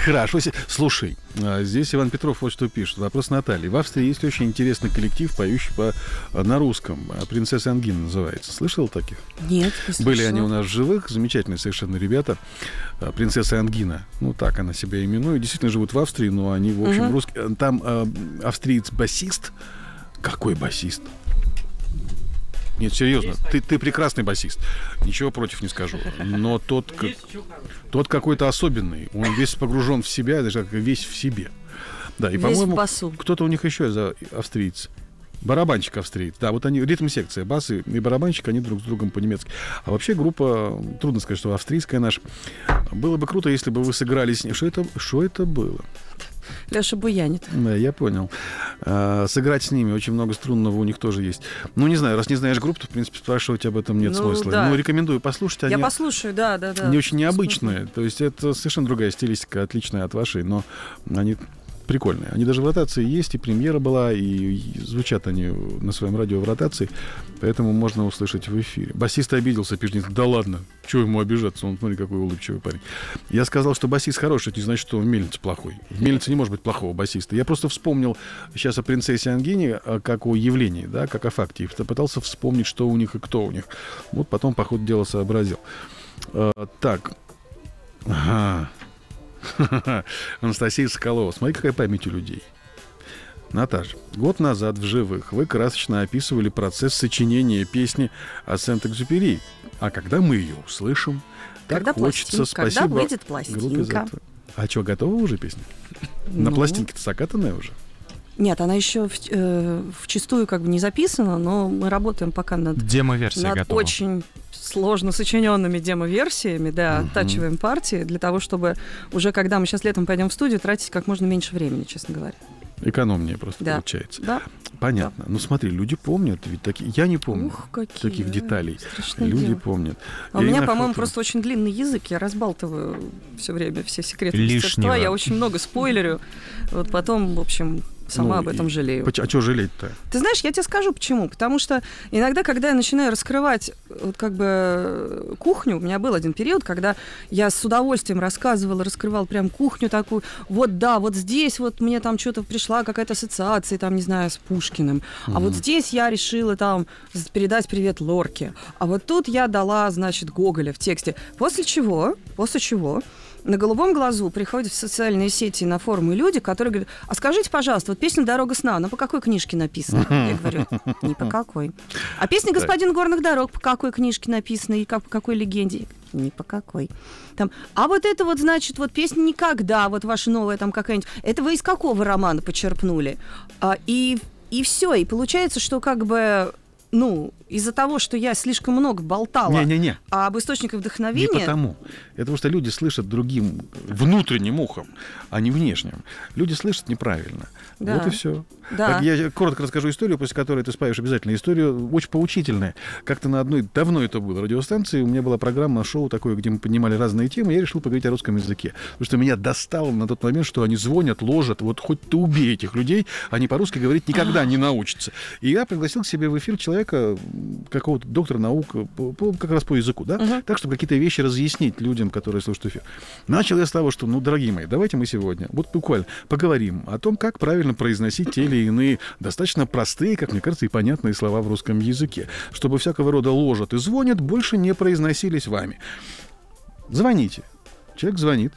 Хорошо. Слушай, а, здесь Иван Петров вот что пишет. Вопрос Натальи. В Австрии есть очень интересный коллектив, поющий по, а, на русском. А, Принцесса Ангина называется. Слышал таких? Нет, не Были они у нас в живых, замечательные совершенно ребята. Принцесса Ангина, ну так она себя именует. Действительно живут в Австрии, но они, в общем, Мгм. русские. Там австриец-басист. Какой басист? Нет, серьезно, ты, ты прекрасный басист. Ничего против не скажу. Но тот, как- тот какой-то особенный. Он весь погружен в себя, даже как весь в себе. Да, и, по-моему, кто-то у них еще за австриец. Барабанщик австриец. Да, вот они, ритм-секция, басы и барабанщик, они друг с другом по-немецки. А вообще группа, трудно сказать, что австрийская наша. Было бы круто, если бы вы сыграли с ней. Что это, что это было? Леша буянит. Да, я понял. А, сыграть с ними очень много струнного у них тоже есть. Ну, не знаю, раз не знаешь группу, то, в принципе, спрашивать об этом нет Ну, смысла. да. Ну, рекомендую послушать. Я Они, послушаю, да, да, да. они очень необычные. То есть это совершенно другая стилистика, отличная от вашей, но они прикольные. Они даже в ротации есть, и премьера была, и, звучат они на своем радио в ротации, поэтому можно услышать в эфире. Басист обиделся, пишет, да ладно, чего ему обижаться, он, смотри, какой улыбчивый парень. Я сказал, что басист хороший, это не значит, что в мельнице плохой. В мельнице не может быть плохого басиста. Я просто вспомнил сейчас о принцессе Ангине, а, как о явлении, да, как о факте, и пытался вспомнить, что у них и кто у них. Вот потом, по ходу дела, сообразил. А, так, Ага. Анастасия Соколова. Смотри, какая память у людей. Наташа, год назад в «Живых» вы красочно описывали процесс сочинения песни о Сент-Экзюпери. А когда мы ее услышим, так Когда хочется пластинка, когда спасибо выйдет группе за пластинка? А что, готова уже песня? На Ну, пластинке-то закатанная уже? Нет, она еще в, э, вчистую как бы не записана, но мы работаем пока над, Демо-версия над готова. очень сложно сочиненными демо-версиями, да, Мгм. оттачиваем партии для того, чтобы уже когда мы сейчас летом пойдем в студию, тратить как можно меньше времени, честно говоря. Экономнее просто Да. получается. Да. Понятно. Ну смотри, люди помнят, ведь такие... Я не помню Ух, какие таких деталей. страшное Люди дело. помнят. А у меня, по-моему, Охотина. просто очень длинный язык. Я разбалтываю все время все секреты Лишнего. мастерства. Я очень много спойлерю. Вот потом, в общем, сама Ну, об этом и- жалею. А что жалеть-то? Ты знаешь, я тебе скажу почему. Потому что иногда, когда я начинаю раскрывать вот как бы кухню, у меня был один период, когда я с удовольствием рассказывала, раскрывала прям кухню такую. Вот да, вот здесь вот мне там что-то пришла какая-то ассоциация, там, не знаю, с Пушкиным. А вот здесь я решила там передать привет Лорке. А вот тут я дала, значит, Гоголя в тексте. После чего, после чего на голубом глазу приходят в социальные сети, на форумы люди, которые говорят, а скажите, пожалуйста, вот песня «Дорога сна», она по какой книжке написана? Я говорю, ни по какой. А песня «Господин горных дорог» по какой книжке написана и как, по какой легенде? Ни по какой. Там, а вот это вот, значит, вот песня «Никогда», вот ваша новая там какая-нибудь, это вы из какого романа почерпнули? А, и, и все, и получается, что как бы ну, из-за того, что я слишком много болтала Не-не-не. об источниках Не вдохновения, потому. Это потому что люди слышат другим внутренним ухом, а не внешним. Люди слышат неправильно. Да. Вот и все. Да. Я коротко расскажу историю, после которой ты спаешь обязательно. История очень поучительная. Как-то на одной, давно это было, радиостанции, у меня была программа, шоу такое, где мы поднимали разные темы, я решил поговорить о русском языке. Потому что меня достало на тот момент, что они звонят, ложат, вот хоть ты убей этих людей, они по-русски говорить никогда не научатся. И я пригласил к себе в эфир человека, м, какого-то доктора наук, по- по- как раз по языку, да, так, чтобы какие-то вещи разъяснить людям, которые слушают эфир. Начал я с того, что, ну, дорогие мои, давайте мы сегодня, вот буквально, поговорим о том, как правильно произносить те или иные достаточно простые, как мне кажется, и понятные слова в русском языке, чтобы всякого рода ложат и звонят больше не произносились вами. Звоните. Человек звонит.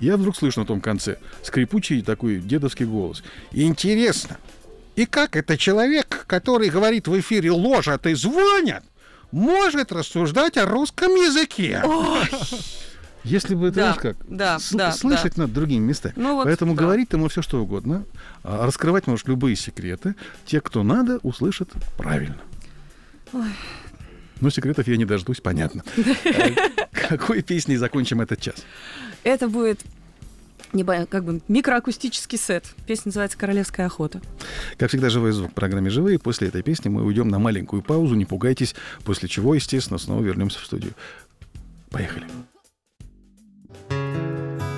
Я вдруг слышу на том конце скрипучий такой дедовский голос. Интересно, и как это человек, который говорит в эфире ложат и звонят, может рассуждать о русском языке? Если бы, ты Да, знаешь как, да, сл- да, слышать надо другими местами. Ну вот, Поэтому да. говорить ты можешь все что угодно. А раскрывать можешь любые секреты. Те, кто надо, услышат правильно. Но секретов я не дождусь, понятно. Э, Какой песней закончим этот час? это будет не как бы микроакустический сет. Песня называется «Королевская охота». Как всегда, живой звук в программе «Живые». После этой песни мы уйдем на маленькую паузу, не пугайтесь, после чего, естественно, снова вернемся в студию. Поехали. Когда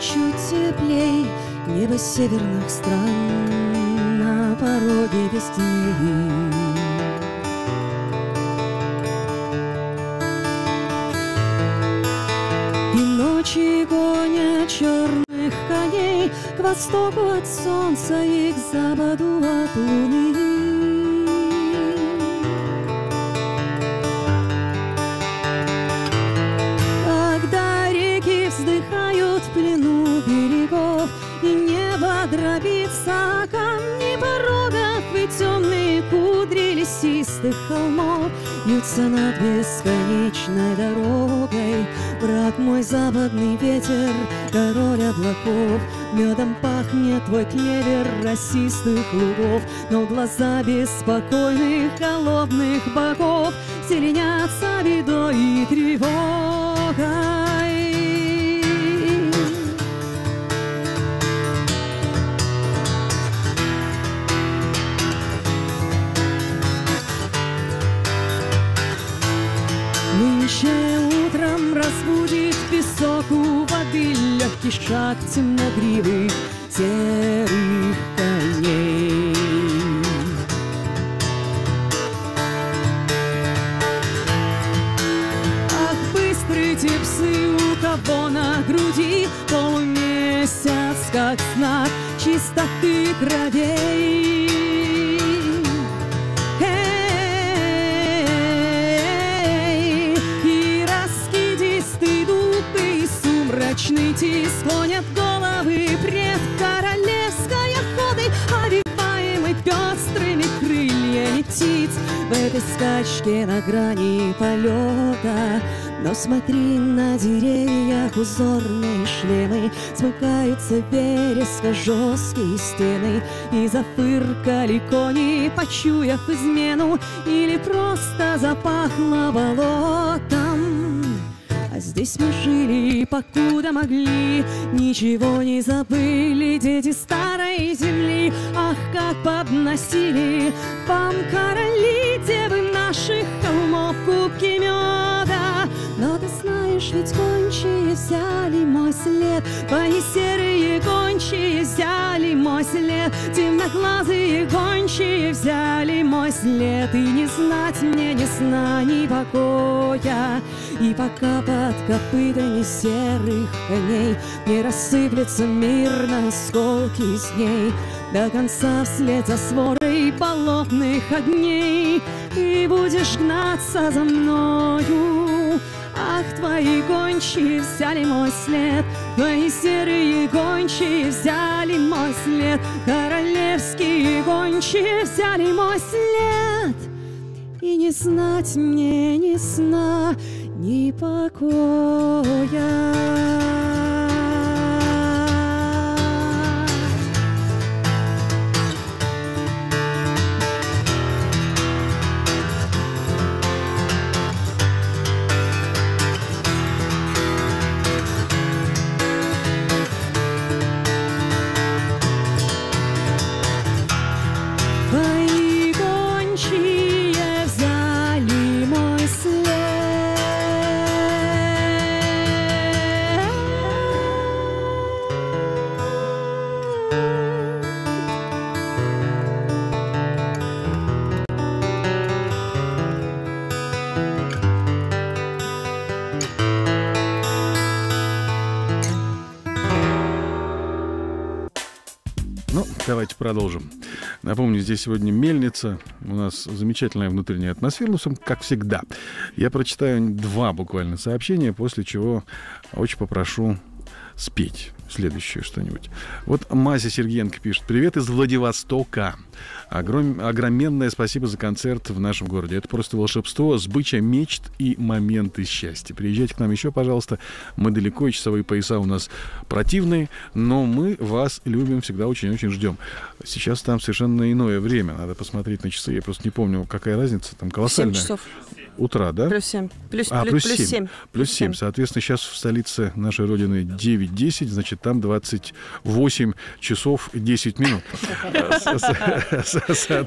чуть теплей. Небо северных стран на пороге весны. И ночи гонят черных коней К востоку от солнца и к западу от луны лесистых холмов Вьются над бесконечной дорогой. Брат мой западный ветер, король облаков. Медом пахнет твой клевер росистых лугов. Но глаза беспокойных голодных богов Зеленятся бедой и тревогой Легкий но смотри, на деревьях узорные шлемы Смыкаются вереска жесткие стены И зафыркали кони, почуяв измену Или просто запахло болотом а здесь мы жили, покуда могли, Ничего не забыли дети старой земли. Ах, как подносили вам короли, девы наших холмов кубки ведь гончие взяли мой след? Твои серые гончие взяли мой след. Темноглазые гончие взяли мой след. И не знать мне ни сна, ни покоя. И пока под копытами серых коней Не рассыплется мир на осколки из ней До конца вслед за сворой болотных огней. И будешь гнаться за мною твои гончие взяли мой след Твои серые гончие взяли мой след. Королевские гончие взяли мой след. И не знать мне ни сна, ни покоя Продолжим. Напомню, здесь сегодня мельница. У нас замечательная внутренняя атмосфера, ну, как всегда. Я прочитаю два буквально сообщения, после чего очень попрошу спеть следующее что-нибудь. Вот Мася Сергеенко пишет. Привет из Владивостока. Огром... Огроменное спасибо за концерт в нашем городе. Это просто волшебство, сбыча мечт и моменты счастья. Приезжайте к нам еще, пожалуйста. Мы далеко, и часовые пояса у нас противные, но мы вас любим, всегда очень-очень ждем. Сейчас там совершенно иное время. Надо посмотреть на часы. Я просто не помню, какая разница. Там колоссальная. часов. Утра, да? Плюс семь. Плюс, А, плюс, плюс плюс 7. семь. Плюс 7. Соответственно, сейчас в столице нашей Родины 9-10, значит, там 28 часов 10 минут.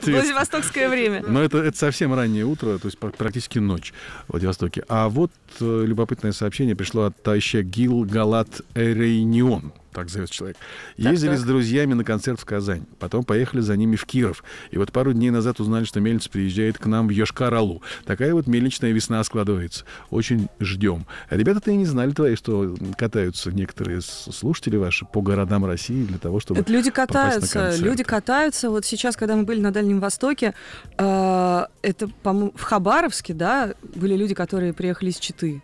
Владивостокское время. Но это, это совсем раннее утро, то есть пр- практически ночь в Владивостоке. А вот э, любопытное сообщение пришло от товарища Гил Галат Эрейнион. Так зовет человек. Ездили так. с друзьями на концерт в Казань. Потом поехали за ними в Киров. И вот пару дней назад узнали, что мельница приезжает к нам в Йошкар-Алу. Такая вот мельничная весна складывается. Очень ждем. А Ребята-то и не знали твои, что катаются некоторые слушатели ваши по городам России для того, чтобы Это люди катаются, люди катаются. Вот сейчас, когда мы были на Дальнем Востоке, э, это, по-моему, в Хабаровске, да, были люди, которые приехали из Читы.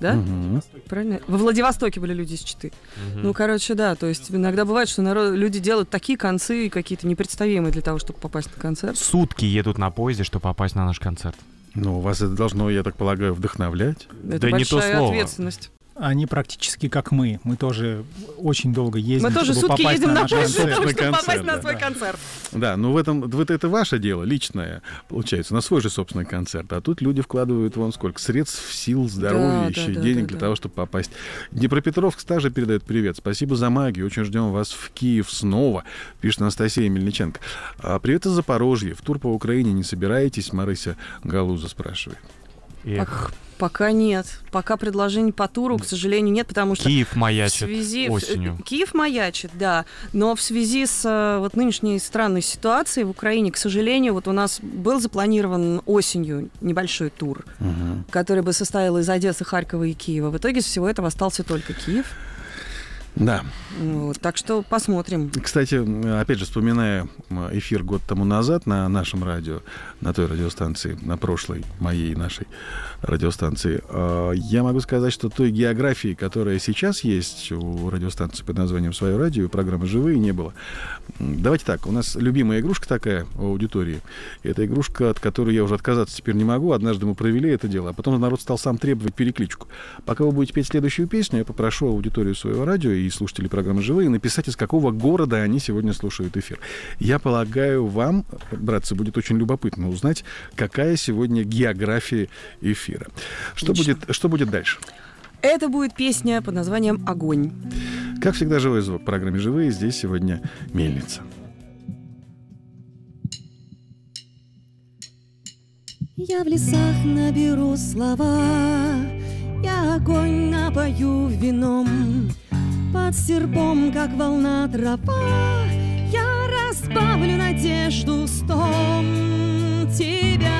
Да? Мгм. Правильно? Во Владивостоке были люди из Читы. Ну, короче, да. То есть иногда бывает, что народ, люди делают такие концы какие-то непредставимые для того, чтобы попасть на концерт. Сутки едут на поезде, чтобы попасть на наш концерт. Ну, вас это должно, я так полагаю, вдохновлять. Это Да не то большая слово. ответственность. Они практически как мы. Мы тоже очень долго ездим, Мы тоже чтобы сутки попасть едем на наш поезд для концерт. На чтобы попасть концерт, на да. свой концерт. Да, ну в этом вот это ваше дело личное, получается, на свой же собственный концерт. А тут люди вкладывают вон сколько средств, сил, здоровья, Да, еще да, и да, денег да, для да. того, чтобы попасть. Днепропетровск также передает привет. Спасибо за магию. Очень ждем вас в Киев снова, пишет Анастасия Мельниченко. А, привет из Запорожья. В тур по Украине не собираетесь? Марыся Галуза спрашивает. Эх, Пока нет. Пока предложений по туру, к сожалению, нет, потому что Киев в маячит связи... осенью. Киев маячит, да. Но в связи с э, вот нынешней странной ситуацией в Украине, к сожалению, вот у нас был запланирован осенью небольшой тур, который бы состоял из Одессы, Харькова и Киева. В итоге из всего этого остался только Киев. Да. Вот, так что посмотрим. Кстати, опять же, вспоминая эфир год тому назад на нашем радио, на той радиостанции, на прошлой моей нашей радиостанции, э, я могу сказать, что той географии, которая сейчас есть у радиостанции под названием «Свое радио», программы «Живые» не было. Давайте так, у нас любимая игрушка такая у аудитории. Это игрушка, от которой я уже отказаться теперь не могу. Однажды мы провели это дело, а потом народ стал сам требовать перекличку. Пока вы будете петь следующую песню, я попрошу аудиторию своего радио и слушателей программы «Живые» написать, из какого города они сегодня слушают эфир. Я полагаю, вам, братцы, будет очень любопытно узнать, какая сегодня география эфира. Что Отлично. будет, что будет дальше? Это будет песня под названием «Огонь». Как всегда, живой звук в программе «Живые». Здесь сегодня мельница. Я в лесах наберу слова, я огонь напою вином Под серпом, как волна трава Я разбавлю надежду с том Тебя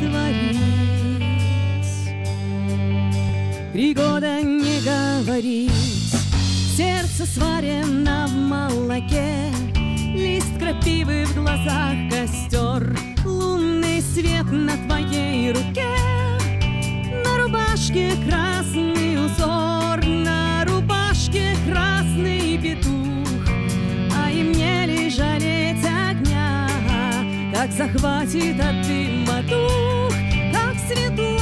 творить. Три года не говорить Сердце сварено в молоке Лист крапивы в глазах костер Лунный свет на твоей руке На рубашке красный узор Как захватит от дыма дух Как светло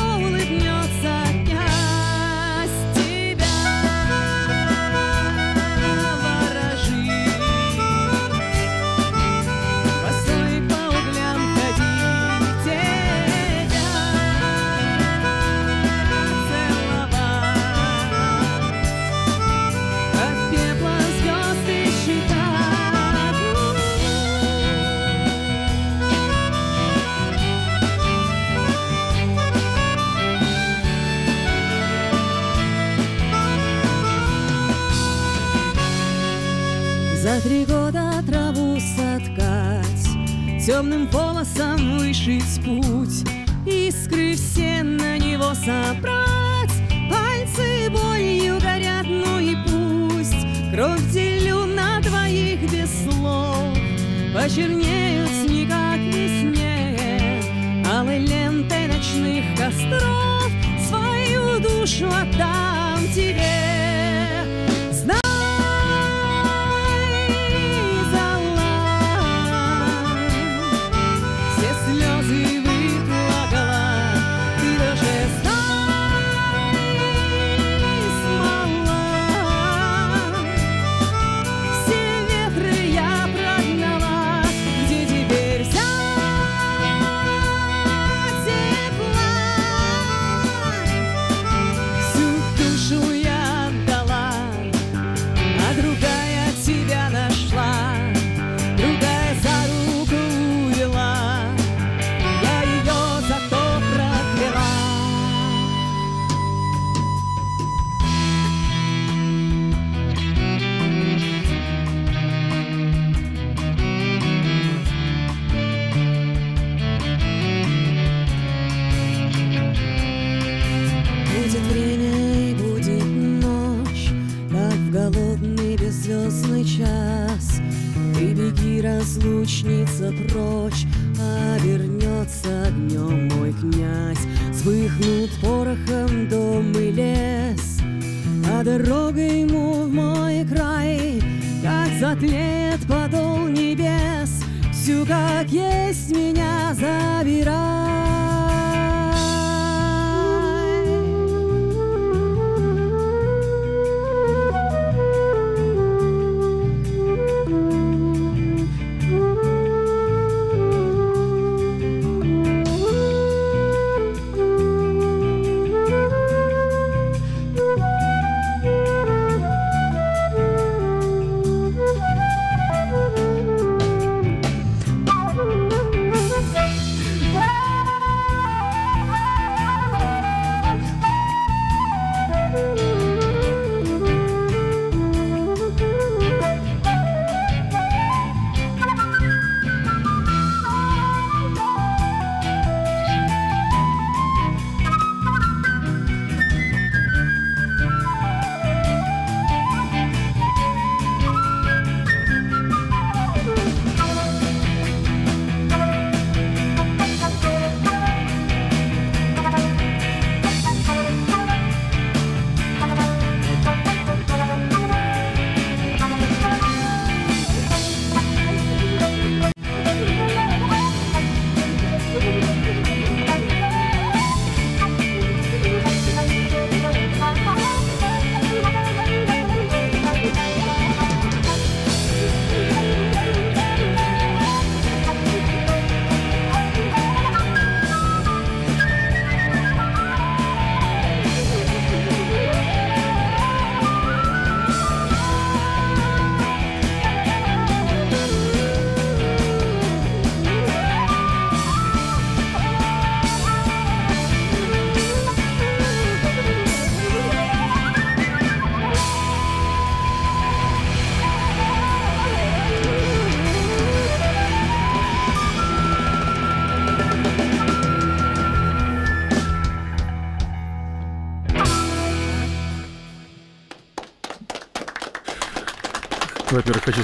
волосом вышить путь, Искры все на него собрать, Пальцы болью горят, ну и пусть. Кровь делю на двоих без слов, Почернеют снега к весне, Алой лентой ночных костров Свою душу отдам разлучница, прочь, а вернется днем мой князь. Вспыхнут порохом дом и лес, а дорога ему в мой край, как затлеет подол небес, всю как есть меня забирай.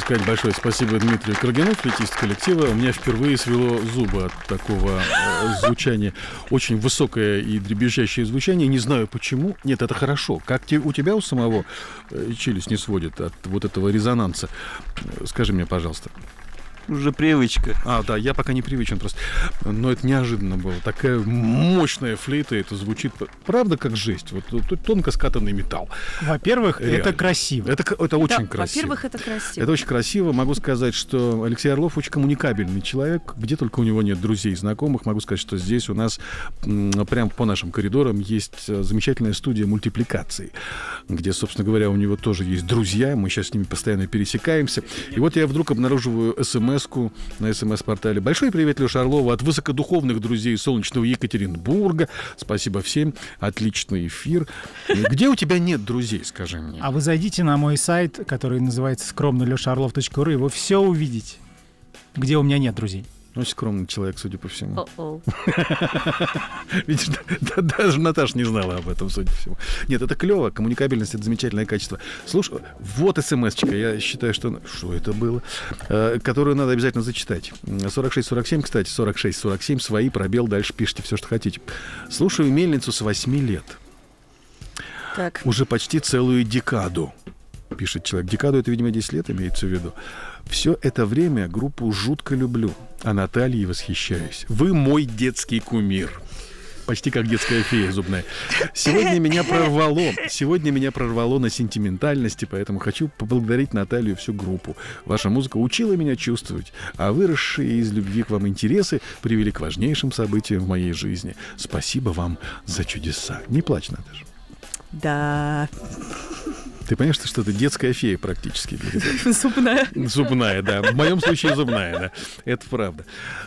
Сказать большое спасибо Дмитрию Каргину, флейтист коллектива. У меня впервые свело зубы от такого э, звучания. Очень высокое и дребезжащее звучание. Не знаю почему. Нет, это хорошо. Как те, у тебя у самого э, челюсть не сводит от вот этого резонанса? Скажи мне, пожалуйста. Уже привычка. А, да, я пока не привычен просто. Но это неожиданно было. Такая мощная флейта, это звучит, правда, как жесть. Вот тут тонко скатанный металл. Во-первых, это красиво. Это, это очень Да, красиво. Во-первых, это красиво. Это очень красиво. Могу сказать, что Алексей Орлов очень коммуникабельный человек. Где только у него нет друзей и знакомых. Могу сказать, что здесь у нас м, прямо по нашим коридорам есть э, замечательная студия мультипликации, где, собственно говоря, у него тоже есть друзья. Мы сейчас с ними постоянно пересекаемся. И вот я вдруг обнаруживаю смс на смс-портале. Большой привет, Леша Орлова, от высокодуховных друзей солнечного Екатеринбурга. Спасибо всем. Отличный эфир. Где у тебя нет друзей, скажи мне? А вы зайдите на мой сайт, который называется скромно лешаорлов.ру, и вы все увидите, где у меня нет друзей. Очень скромный человек, судя по всему. Видишь, да- да- даже Наташа не знала об этом, судя по всему. Нет, это клево, коммуникабельность — это замечательное качество. Слушай, вот смс-чка, я считаю, что... Что это было? Э, которую надо обязательно зачитать. 46-47, кстати, 46-47, свои, пробел, дальше пишите все, что хотите. Слушаю мельницу с 8 лет. Так, Уже почти целую декаду, пишет человек. Декаду это, видимо, 10 лет имеется в виду. Все это время группу жутко люблю, а Натальей восхищаюсь. Вы мой детский кумир. Почти как детская фея зубная. Сегодня меня прорвало. Сегодня меня прорвало на сентиментальности, поэтому хочу поблагодарить Наталью и всю группу. Ваша музыка учила меня чувствовать, а выросшие из любви к вам интересы привели к важнейшим событиям в моей жизни. Спасибо вам за чудеса. Не плачь, Наташа. Да, Ты понимаешь, что это детская фея практически. для тебя? зубная. Зубная, да. В моем случае зубная, да. Это правда.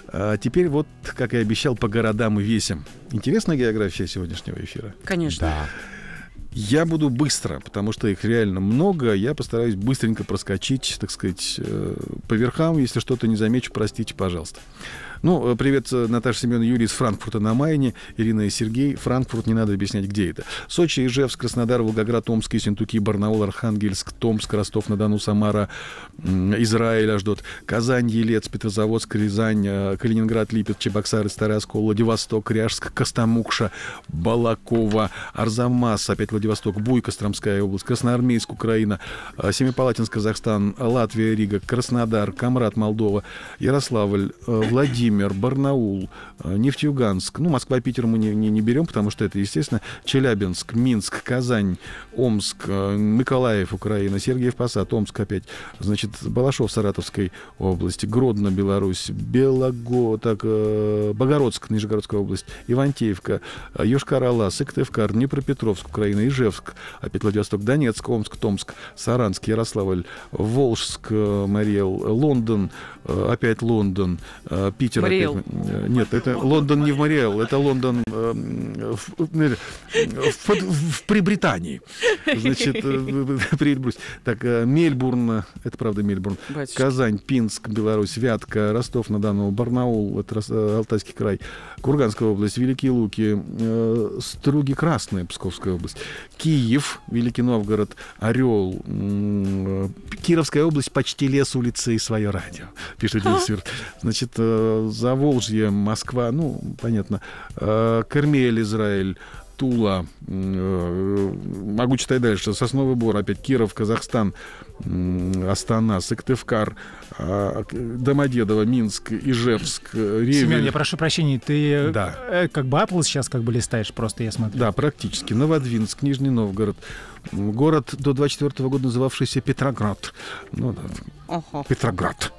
А теперь вот, как и обещал, по городам и весям. Интересная география сегодняшнего эфира. Конечно. Да. Я буду быстро, потому что их реально много. Я постараюсь быстренько проскочить, так сказать, э, по верхам. Если что-то не замечу, простите, пожалуйста. Ну, э, привет, э, Наташа Семен Юрий из Франкфурта на Майне, Ирина и Сергей. Франкфурт, не надо объяснять, где это. Сочи, Ижевск, Краснодар, Волгоград, Омск, Ессентуки, Барнаул, Архангельск, Томск, Ростов-на-Дону, Самара, Израиль, Аждот, Казань, Елец, Петрозаводск, Рязань, э, Калининград, Липецк, Чебоксары, Старый Оскол, Владивосток, Ряжск, Костомукша, Балакова, Арзамас, опять Владивосток, Буй, Костромская область, Красноармейск, Украина, Семипалатинск, Казахстан, Латвия, Рига, Краснодар, Камрад, Молдова, Ярославль, э, Владимир, Барнаул, э, Нефтьюганск. Ну, Москва, Питер мы не, не, не берем, потому что это, естественно, Челябинск, Минск, Казань, Омск, э, Миколаев, Украина, Сергиев Посад, Омск опять, значит, Балашов, Саратовской области, Гродно, Беларусь, Белого, так, э, Богородск, Нижегородская область, Ивантеевка, Йошкар-Ола, Сыктывкар, Днепропетровск, Украина, Ижевск, опять Владивосток, Донецк, Омск, Томск, Саранск, Ярославль, Волжск, Мариэл, Лондон, опять Лондон, э, Питер. Мариэл. э, Нет, это Лондон не в Мариэл, это Лондон э, в, в- в- в- при Британии. Значит, э, при Эльбрусе. Так, э, Мельбурн, э, это правда Мельбурн, Батюшки. Казань, Пинск, Беларусь, Вятка, Ростов-на-Дону, Барнаул, это э, Алтайский край, Курганская область, Великие Луки, э, Струги Красная, Псковская область, Киев, Великий Новгород, Орел, э, Кировская область, почти лес, улицы и свое радио, пишет Денис. Значит, э, Заволжье, Москва, ну, понятно, э, Кармель, Израиль, Тула, э, могу читать дальше, Сосновый Бор, опять Киров, Казахстан, Астана, Сыктывкар, а, Домодедово, Минск, Ижевск, э, Ревель. Семен, я прошу прощения, ты Да. э, как бы Apple сейчас как бы листаешь, просто я смотрю. Да, практически. Новодвинск, Нижний Новгород. Город до 24 года называвшийся Петроград. Ну, да, Ага. Петроград.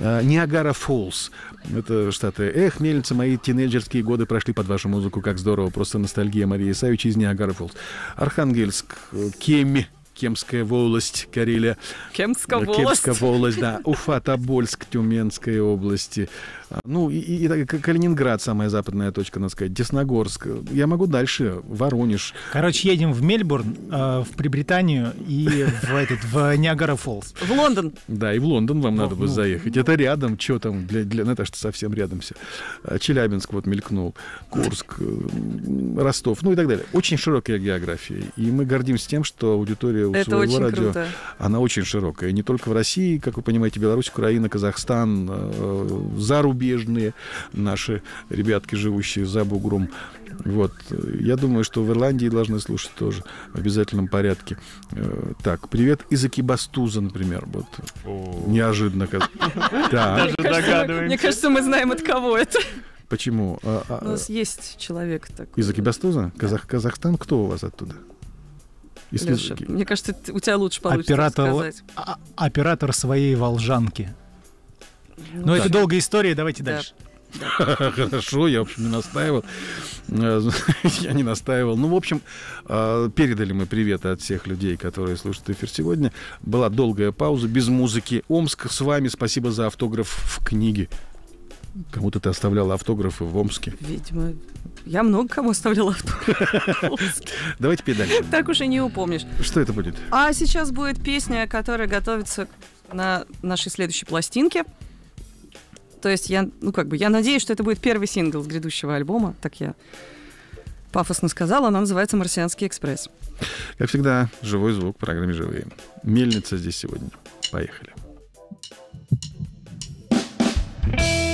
А, Niagara Falls. Это штаты. Эх, мельница, мои тинейджерские годы прошли под вашу музыку. Как здорово. Просто ностальгия Марии Исаевич из Niagara Falls. Архангельск, э, Кеми. Кемская волость, Карелия. Кемская волость. Кемская волость, да. Уфа, Тобольск, Тюменской области. А, Ну, и, и- и Калининград, самая западная точка, надо сказать, Десногорск. Я могу дальше, Воронеж. Короче, едем в Мельбурн, э, в при Британию и в этот в Ниагара Фоллс. В Лондон. Да, и в Лондон вам Ну, надо бы ну, заехать. Это рядом, что там, для, для, ну, это что совсем рядом все. Челябинск вот мелькнул, Курск, э, Ростов, ну и так далее. Очень широкая география. И мы гордимся тем, что аудитория у Это своего радио, круто. она очень широкая. Не только в России, как вы понимаете, Беларусь, Украина, Казахстан, э, зарубежные наши ребятки, живущие за бугром. Вот. Я думаю, что в Ирландии должны слушать тоже в обязательном порядке. Э, Так, привет из Акибастуза, например. Вот. Неожиданно. как- Так, Мне кажется, Мне кажется, мы знаем, от кого это. почему? А, а, У нас есть человек такой. Из Акибастуза? Казах, Казахстан? Кто у вас оттуда? Лизаки. мне кажется, у тебя лучше получится Оператор, рассказать. а- оператор своей волжанки. Но это долгая история, давайте Да. дальше. Хорошо, я, в общем, не настаивал. Я не настаивал. Ну, в общем, э, передали мы приветы от всех людей, которые слушают эфир сегодня. Была долгая пауза, без музыки. Омск с вами. Спасибо за автограф в книге. Кому-то ты оставлял автографы в Омске. Видимо, я много кому оставляла автограф. Давайте педаль. Так уж и не упомнишь. Что это будет? А сейчас будет песня, которая готовится на нашей следующей пластинке. То есть я, ну как бы, я надеюсь, что это будет первый сингл с грядущего альбома, так я пафосно сказала. Она называется «Марсианский экспресс». Как всегда, живой звук в программе «Живые». Мельница здесь сегодня. Поехали. Поезда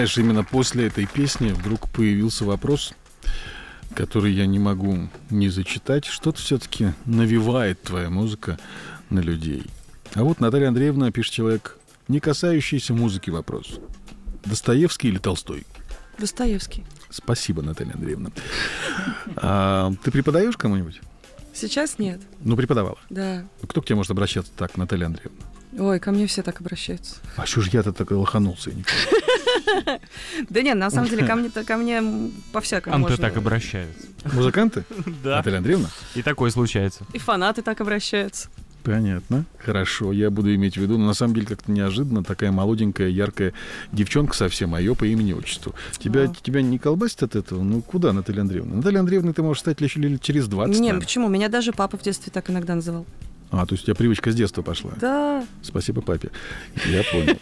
знаешь, именно после этой песни вдруг появился вопрос, который я не могу не зачитать. Что-то все-таки навевает твоя музыка на людей. А вот Наталья Андреевна пишет человек, не касающийся музыки вопрос. Достоевский или Толстой? Достоевский. Спасибо, Наталья Андреевна. А, ты преподаешь кому-нибудь? Сейчас нет, Ну, преподавала. да. Ну, Кто к тебе может обращаться так, Наталья Андреевна? Ой, ко мне все так обращаются. А что ж я-то так лоханулся? я не понял. Да нет, на самом деле ко мне, ко мне по-всякому Анты так обращаются. Музыканты? Да. Наталья Андреевна? И такое случается. И фанаты так обращаются. Понятно. Хорошо, я буду иметь в виду. Но на самом деле как-то неожиданно такая молоденькая, яркая девчонка совсем, а ее по имени отчеству. Тебя, А. тебя не колбасит от этого? Ну, куда, Наталья Андреевна? Наталья Андреевна, ты можешь стать лишь через 20. Не, наверное. почему? Меня даже папа в детстве так иногда называл. А, то есть у тебя привычка с детства пошла. Да. Спасибо папе. Я понял.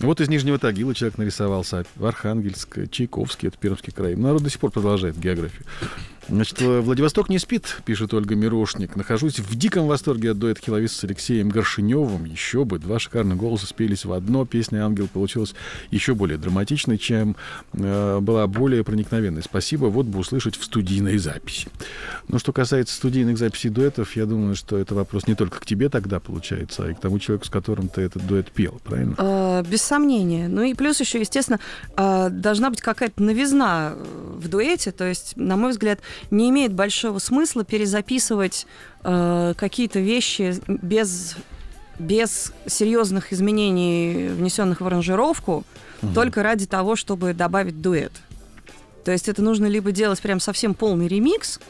Вот из Нижнего Тагила человек нарисовался. В Архангельск, Чайковский, это Пермский край. Народ до сих пор продолжает географию. Значит, э, Владивосток не спит, пишет Ольга Мирошник. Нахожусь в диком восторге от дуэта Хиловис с Алексеем Горшиневым. Еще бы, два шикарных голоса спелись в одно. Песня «Ангел» получилась еще более драматичной, чем э, была более проникновенной. Спасибо, вот бы услышать в студийной записи. Но что касается студийных записей дуэтов, я думаю, что это вопрос не только к тебе тогда получается, а и к тому человеку, с которым ты этот дуэт пел, правильно? Э, без сомнения. Ну и плюс еще, естественно, э, должна быть какая-то новизна в дуэте. То есть, на мой взгляд, не имеет большого смысла перезаписывать э, какие-то вещи без, без серьезных изменений, внесенных в аранжировку, только ради того, чтобы добавить дуэт. То есть это нужно либо делать прям совсем полный ремикс,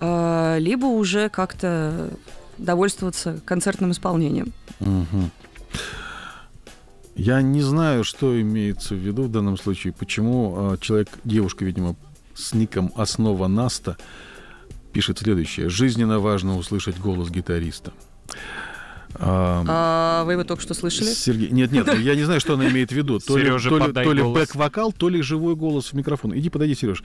э, либо уже как-то довольствоваться концертным исполнением. Мгм. Я не знаю, что имеется в виду в данном случае, почему э, человек, девушка, видимо, с ником Основа Наста пишет следующее. Жизненно важно услышать голос гитариста. А, А вы его только что слышали? Сергей, нет, нет, я не знаю, что она имеет в виду. То ли, Серёжа, то ли- то ли бэк-вокал, то ли живой голос в микрофон. Иди подойди, Сереж.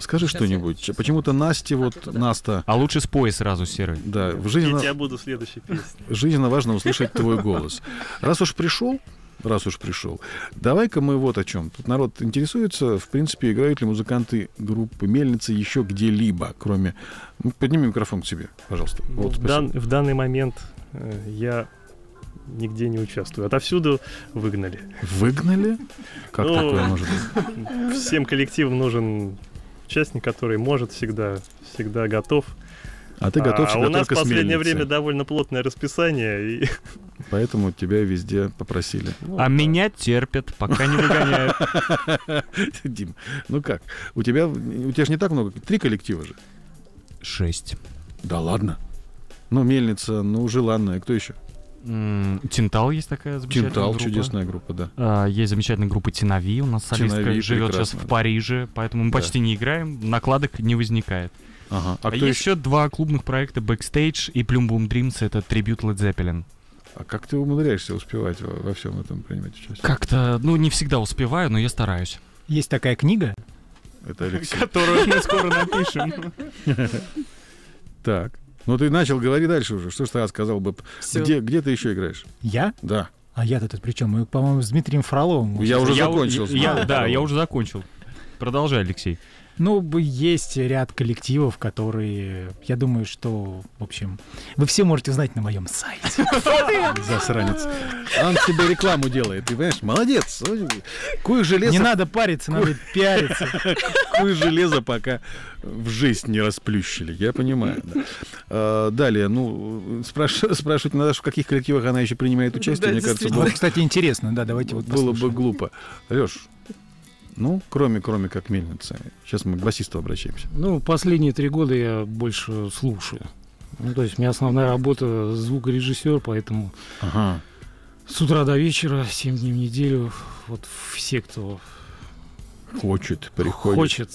Скажи что-нибудь. Почему-то Насте, вот Наста, А лучше спой сразу, Серый. да, в Я жизни, тебя буду в следующей песне. жизненно важно услышать твой голос. Раз уж пришел, раз уж пришел, давай-ка мы вот о чем. Тут народ интересуется, в принципе, играют ли музыканты группы Мельницы еще где-либо, кроме... Ну, Подними микрофон к себе, пожалуйста. Ну, Вот, в, дан- в данный момент э, я нигде не участвую. Отовсюду выгнали. Выгнали? Как Ну, такое может быть? Всем коллективам нужен участник, который может всегда, всегда готов. А ты готов а у нас в последнее время довольно плотное расписание. И, Поэтому тебя везде попросили. ну, А да. меня терпят, пока не выгоняют. Дим, ну как? У тебя, у тебя же не так много, три коллектива же. Шесть. Да ладно. Ну, Мельница, ну, Желанная, кто еще? Тинтал есть такая замечательная Тинтал, группа. чудесная группа, да. А, Есть замечательная группа Тинави, у нас солистка Тинави живет сейчас в Париже, поэтому мы Да. почти не играем, накладок не возникает. Ага. А, А, кто есть еще? два клубных проекта Backstage и Plum Boom Dreams, это трибют Led Zeppelin. А как ты умудряешься успевать во, во всем этом принимать участие? Как-то, ну, не всегда успеваю, но я стараюсь. Есть такая книга, Это Алексей. Которую мы скоро напишем. Так. Ну, ты начал, говори дальше уже. Что ж ты сказал бы? Где, где ты еще играешь? я, Да. а я-то тут при чем? Мы, по-моему, с Дмитрием Фроловым. Я уже закончил. я-. Да, я уже закончил. Продолжай, Алексей. Ну, есть ряд коллективов, которые, я думаю, что, в общем, вы все можете узнать на моем сайте. Засранец. Он тебе рекламу делает. Ты понимаешь? Молодец. Кое железо, Не надо париться, надо пиариться. кое железо пока в жизнь не расплющили. Я понимаю. А, Далее, ну, спраш- спрашивать надо, в каких коллективах она еще принимает участие. Мне кажется, было, кстати, интересно, да, давайте вот было бы глупо. Леш, ну, кроме, кроме как мельница. Сейчас мы к басисту обращаемся. Ну, последние три года я больше слушаю. Ну, то есть у меня основная работа звукорежиссер, поэтому Ага. с утра до вечера, 7 дней в неделю, вот все, кто Хочет, приходит. хочет,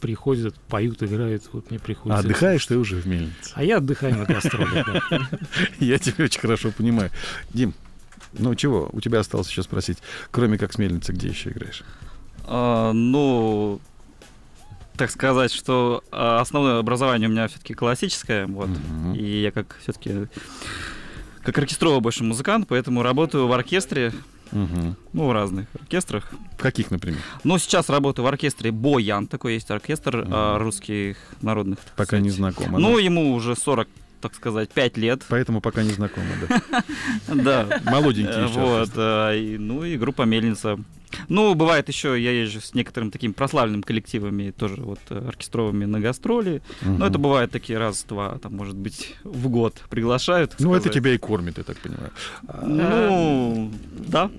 приходят, поют, играют, вот мне А приходится. отдыхаешь ты уже в мельнице. А я отдыхаю на гастролях, да. Я тебя очень хорошо понимаю. Дим, ну чего, у тебя осталось еще спросить, кроме как с мельницы, где еще играешь? А, ну, так сказать, что а, основное образование у меня все-таки классическое, вот. Мгм. И я как все-таки как оркестровый больше музыкант, поэтому работаю в оркестре Мгм. ну, в разных оркестрах. В каких, например? Но сейчас работаю в оркестре Боян, такой есть оркестр Мгм. а, русских народных. так Пока не сказать. знакомо. Ну, да? ему уже 40, так сказать, 5 лет. Поэтому пока не знакомо, да. Да. Молоденький Э, еще Вот, ну и группа Мельница. Ну, бывает еще, я езжу с некоторыми такими прославленными коллективами, тоже вот э, оркестровыми на гастроли. Но Мгм. это бывает такие раз-два, там, может быть, в год приглашают. Ну, это сказать. тебя и кормит, я так понимаю. Ну, да.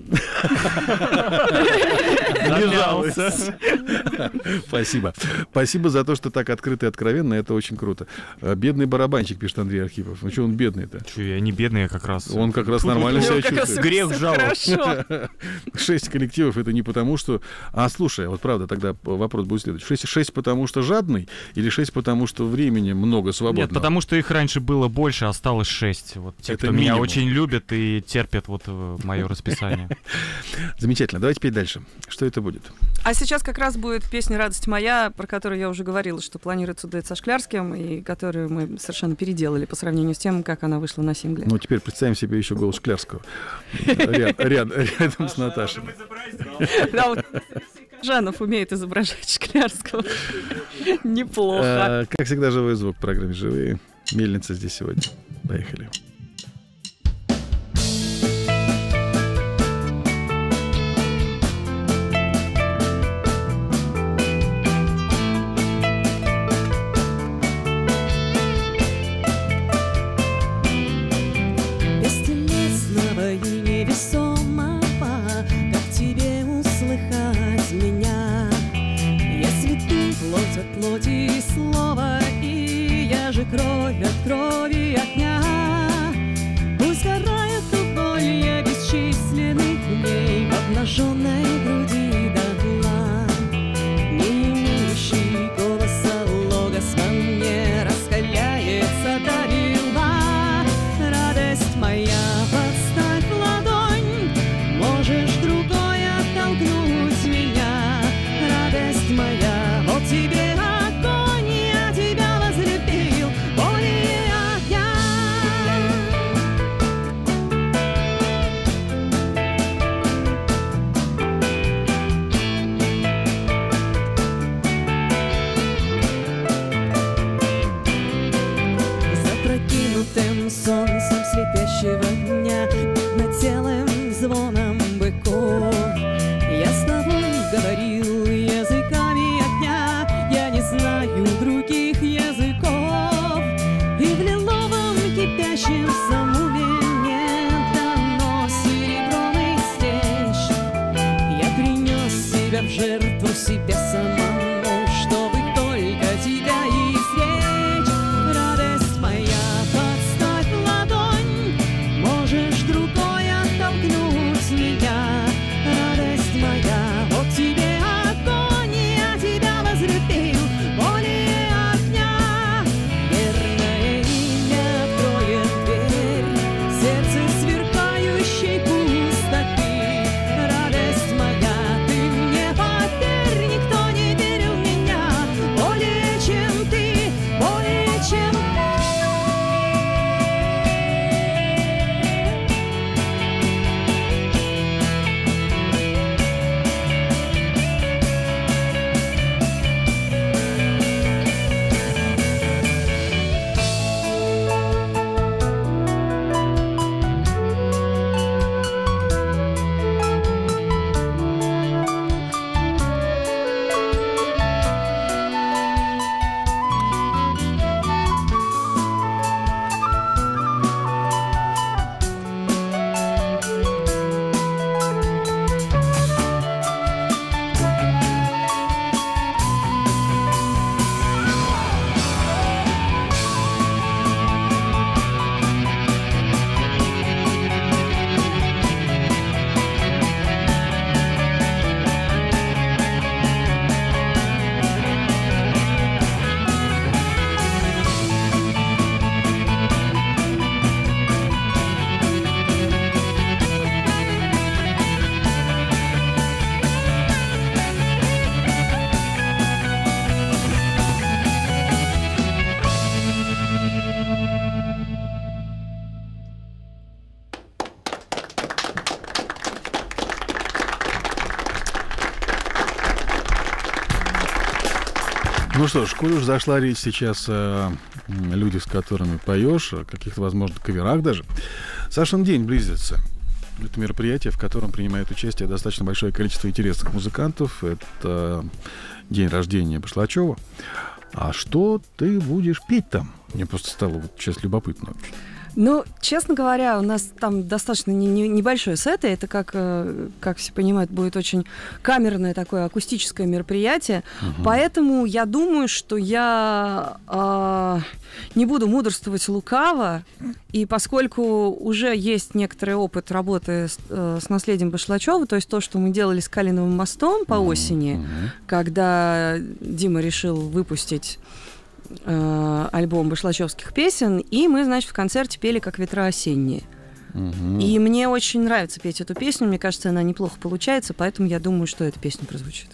Не жалуйся. Спасибо. Спасибо за то, что так открыто и откровенно. Это очень круто. А, Бедный барабанщик, пишет Андрей Архипов. Ну что он бедный-то? Чё, я не бедный, я как раз... Он как раз нормально себя чувствует. Грех хорошо. Шесть коллективов это не потому, что... А, слушай, вот правда, тогда вопрос будет следующий. Шесть, шесть потому, что жадный или шесть потому, что времени много свободного? Нет, потому что их раньше было больше, осталось шесть. Вот те, Это кто меня очень любят и терпят вот мое расписание. Замечательно. Давайте петь дальше. Что это будет? А сейчас как раз будет песня «Радость моя», про которую я уже говорила, что планируется дуэт со Шклярским, и которую мы совершенно переделали по сравнению с тем, как она вышла на сингле. Ну, теперь представим себе еще голос Шклярского. Ряд- ряд- Рядом с Наташей. Да, Жанов умеет изображать Шклярского. Неплохо. А, Как всегда, живой звук в программе «Живые». Мельница здесь сегодня. Поехали. Что ж, коль уж зашла речь сейчас о м, людях, с которыми поешь, о каких-то, возможно, каверах даже. Сашин день близится. Это мероприятие, в котором принимает участие достаточно большое количество интересных музыкантов. Это день рождения Башлачева. А что ты будешь петь там? Мне просто стало вот сейчас любопытно. очень. Ну, честно говоря, у нас там достаточно не- не- небольшой сет, и это, как, э, как все понимают, будет очень камерное такое акустическое мероприятие. Поэтому я думаю, что я а, не буду мудрствовать лукаво, и поскольку уже есть некоторый опыт работы с, э, с наследием Башлачева, то есть то, что мы делали с Калиновым мостом по осени, Мгм. когда Дима решил выпустить э, альбом башлачевских песен, и мы, значит, в концерте пели «Как ветра осенние». Мгм. И мне очень нравится петь эту песню, мне кажется, она неплохо получается, поэтому я думаю, что эта песня прозвучит.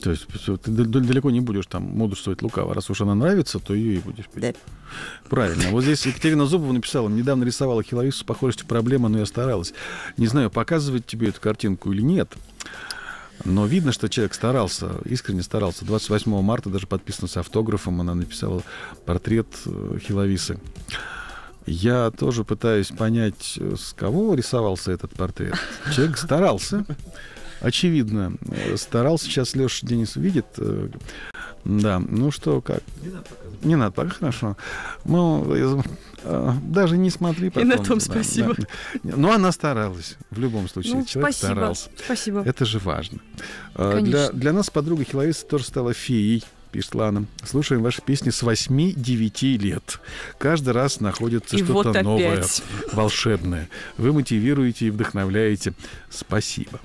То есть ты далеко не будешь там мудрствовать лукаво. Раз уж она нравится, то ее и будешь петь. Да. Правильно. Вот здесь Екатерина Зубова написала, недавно рисовала Хиловису с похожестью проблема, но я старалась. Не знаю, показывать тебе эту картинку или нет, но видно, что человек старался, искренне старался. 28 марта даже подписано с автографом, она написала портрет э, Хиловисы. Я тоже пытаюсь понять, э, с кого рисовался этот портрет. Человек старался. Очевидно, э, старался. Сейчас Леша Денис увидит. Да, ну что, как? Не надо пока, хорошо. Ну, э, даже не смотри потом. на том Да, спасибо. да. Но она старалась, в любом случае. Ну, Человек спасибо. старался. Спасибо. Это же важно. А, Конечно. Для, для нас подруга Хиловиса тоже стала феей, пишет Лана. Слушаем ваши песни с 8-9 лет. Каждый раз находится И что-то вот новое, волшебное. Вы мотивируете и вдохновляете. Спасибо.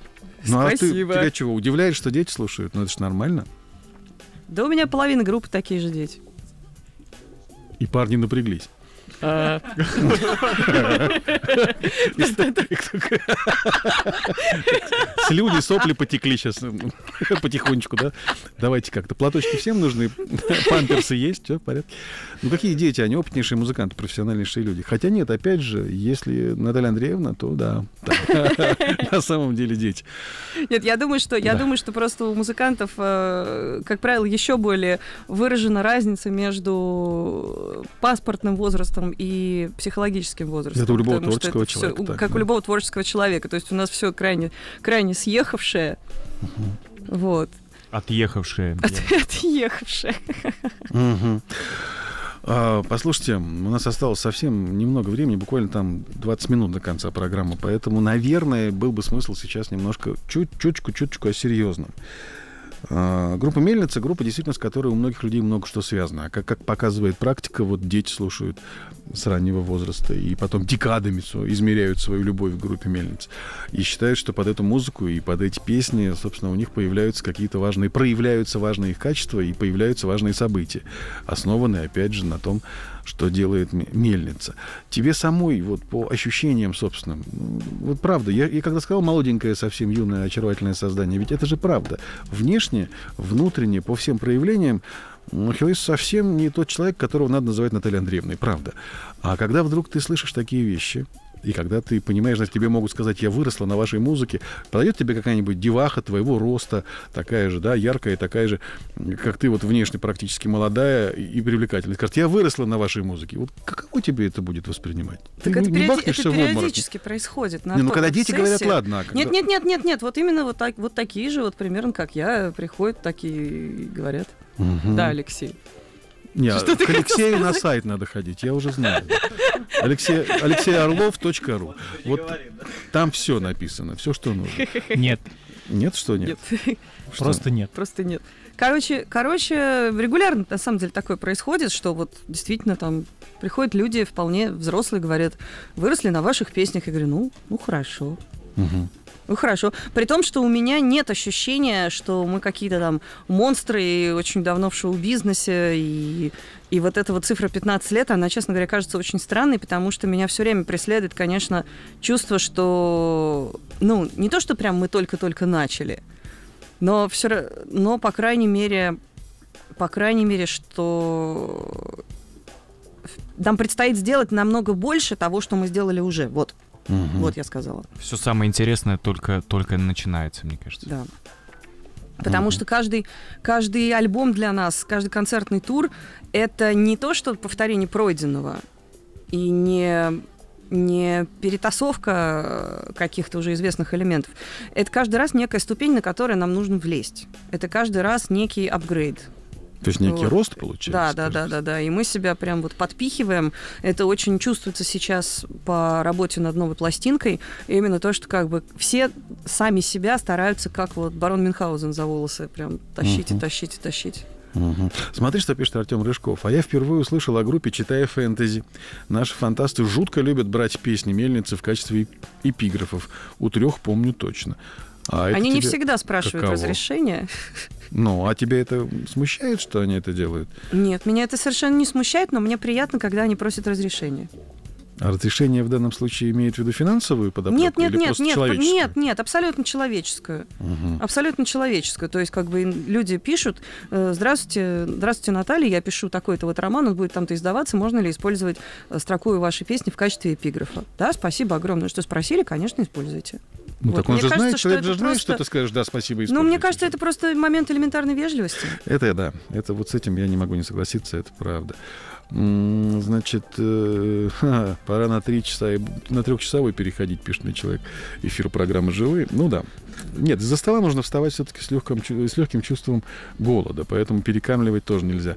Ну а ты, Спасибо. тебя чего, удивляет, что дети слушают? Ну это же нормально. Да у меня половина группы такие же дети. И парни напряглись. А, Слюни, сопли потекли сейчас потихонечку, да? Давайте как-то. Платочки всем нужны, памперсы есть, все в порядке. Ну какие дети, они опытнейшие музыканты, профессиональнейшие люди. Хотя нет, опять же, если Наталья Андреевна, то да, на самом деле дети. Нет, я думаю, что я думаю, что просто у музыкантов, э, как правило, еще более выражена разница между паспортным возрастом и психологическим возрастом. Это у любого творческого человека у- так, как да. у любого творческого человека. То есть у нас все крайне, крайне съехавшее. Вот. Отъехавшие. Отъехавшее. Мгм. А, Послушайте, у нас осталось совсем немного времени, буквально там 20 минут до конца программы, поэтому, наверное, был бы смысл сейчас немножко, чуть, чуточку, чуточку о серьезном. А, Группа «Мельница» — группа, действительно, с которой у многих людей много что связано. А как, как показывает практика, вот дети слушают с раннего возраста и потом декадами измеряют свою любовь к группе «Мельница». И считают, что под эту музыку и под эти песни, собственно, у них появляются какие-то важные, проявляются важные их качества и появляются важные события, основанные, опять же, на том, что делает мельница. Тебе самой, вот по ощущениям собственным, ну, вот правда, я, я когда сказал молоденькое, совсем юное, очаровательное создание, ведь это же правда. Внешне, внутренне, по всем проявлениям, ну, Хиллис совсем не тот человек, которого надо называть Натальей Андреевной, правда. А когда вдруг ты слышишь такие вещи, и когда ты понимаешь, что тебе могут сказать, я выросла на вашей музыке, подойдет тебе какая-нибудь деваха твоего роста, такая же, да, яркая, такая же, как ты вот внешне практически молодая и привлекательная, скажет, я выросла на вашей музыке. Вот каково тебе это будет воспринимать? Так ты это, не, периоди- бахнешься это в обморок? периодически происходит. На Не, ну когда дети говорят, сессиях. ладно. а когда- Нет, нет, нет, нет, нет. Вот именно вот, так, вот такие же, вот примерно как я, приходят такие и говорят. Мгм. Да, Алексей. Не, Что к Алексею на сайт надо ходить, я уже знаю. Алексей, алексеорлов.ру. Вот там все написано, все, что нужно. Нет, Нет, что нет? Нет, Что? просто нет. просто нет. Короче, короче, регулярно на самом деле такое происходит, что вот действительно там приходят люди вполне взрослые, говорят, выросли на ваших песнях. Я говорю, ну, ну хорошо. Мгм. Ну хорошо. При том, что у меня нет ощущения, что мы какие-то там монстры и очень давно в шоу-бизнесе. И, и вот эта вот цифра 15 лет, она, честно говоря, кажется очень странной, потому что меня все время преследует, конечно, чувство, что, ну, не то, что прям мы только-только начали, но все но, по крайней мере, по крайней мере, что нам предстоит сделать намного больше того, что мы сделали уже. Вот, Мгм. вот я сказала. Все самое интересное только, только начинается, мне кажется. Да. Потому Мгм. что каждый, каждый альбом для нас, каждый концертный тур — это не то, что повторение пройденного, и не, не перетасовка э, каких-то уже известных элементов. Это каждый раз некая ступень, на которую нам нужно влезть. Это каждый раз некий апгрейд. То есть некий Вот. рост получается? Да, да, да, да, да. И мы себя прям вот подпихиваем. Это очень чувствуется сейчас по работе над новой пластинкой. Именно то, что как бы все сами себя стараются, как вот барон Мюнхгаузен за волосы, прям тащить тащить и тащить. Мгм. Смотри, что пишет Артем Рыжков. А я впервые услышал о группе «Читая фэнтези». Наши фантасты жутко любят брать песни мельницы в качестве эпиграфов. У трех помню точно. А Они не тебе- всегда спрашивают каково? разрешения. Ну, а тебя это смущает, что они это делают? Нет, меня это совершенно не смущает, но мне приятно, когда они просят разрешения. А разрешение в данном случае имеет в виду финансовую подоплеку Нет, нет, или нет, нет, человеческую? нет, нет, абсолютно человеческую. Мгм. Абсолютно человеческую. То есть, как бы люди пишут: э, Здравствуйте, здравствуйте, Наталья, я пишу такой-то вот роман, он будет там-то издаваться, можно ли использовать э, строку вашей песни в качестве эпиграфа? Да, спасибо огромное, что спросили, конечно, используйте. Ну, Вот, так он мне же кажется, знает, что человек же знает, просто- что ты скажешь, да, спасибо, Ну, мне используйте». кажется, это просто момент элементарной вежливости. Это да, это вот с этим я не могу не согласиться, это правда. Значит, э, ха, пора на три часа, и на трехчасовой переходить, пишет мне человек, эфир программы «Живые». Ну да. Нет, из-за стола нужно вставать все-таки с, легким, с легким чувством голода, поэтому перекамливать тоже нельзя.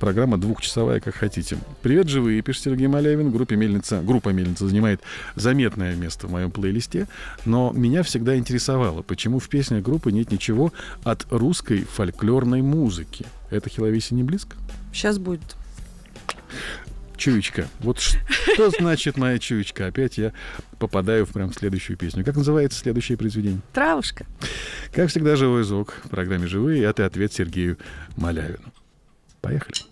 Программа двухчасовая, как хотите. Привет, живые, пишет Сергей Малявин. Группа Мельница, группа Мельница занимает заметное место в моем плейлисте, но меня всегда интересовало, почему в песнях группы нет ничего от русской фольклорной музыки. Это Хиловеси не близко? Сейчас будет. Чуечка. Вот что значит моя чуечка? Опять я попадаю в прям следующую песню. Как называется следующее произведение? Травушка. Как всегда, живой звук в программе «Живые». Это ответ Сергею Малявину. Поехали.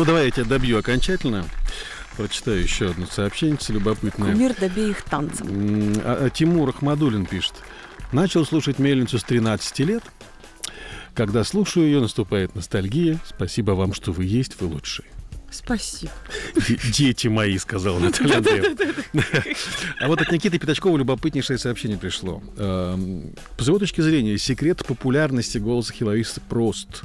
Ну, давай я тебя добью окончательно. Прочитаю еще одно сообщение любопытное. Кумир добей их танцем. А- а Тимур Ахмадулин пишет. Начал слушать мельницу с 13 лет. Когда слушаю ее, наступает ностальгия. Спасибо вам, что вы есть, вы лучшие. Спасибо. Дети мои, сказала Наталья Андреевна. А вот от Никиты Пятачкова любопытнейшее сообщение пришло. Эм, С его точки зрения, секрет популярности голоса Хиловиса прост.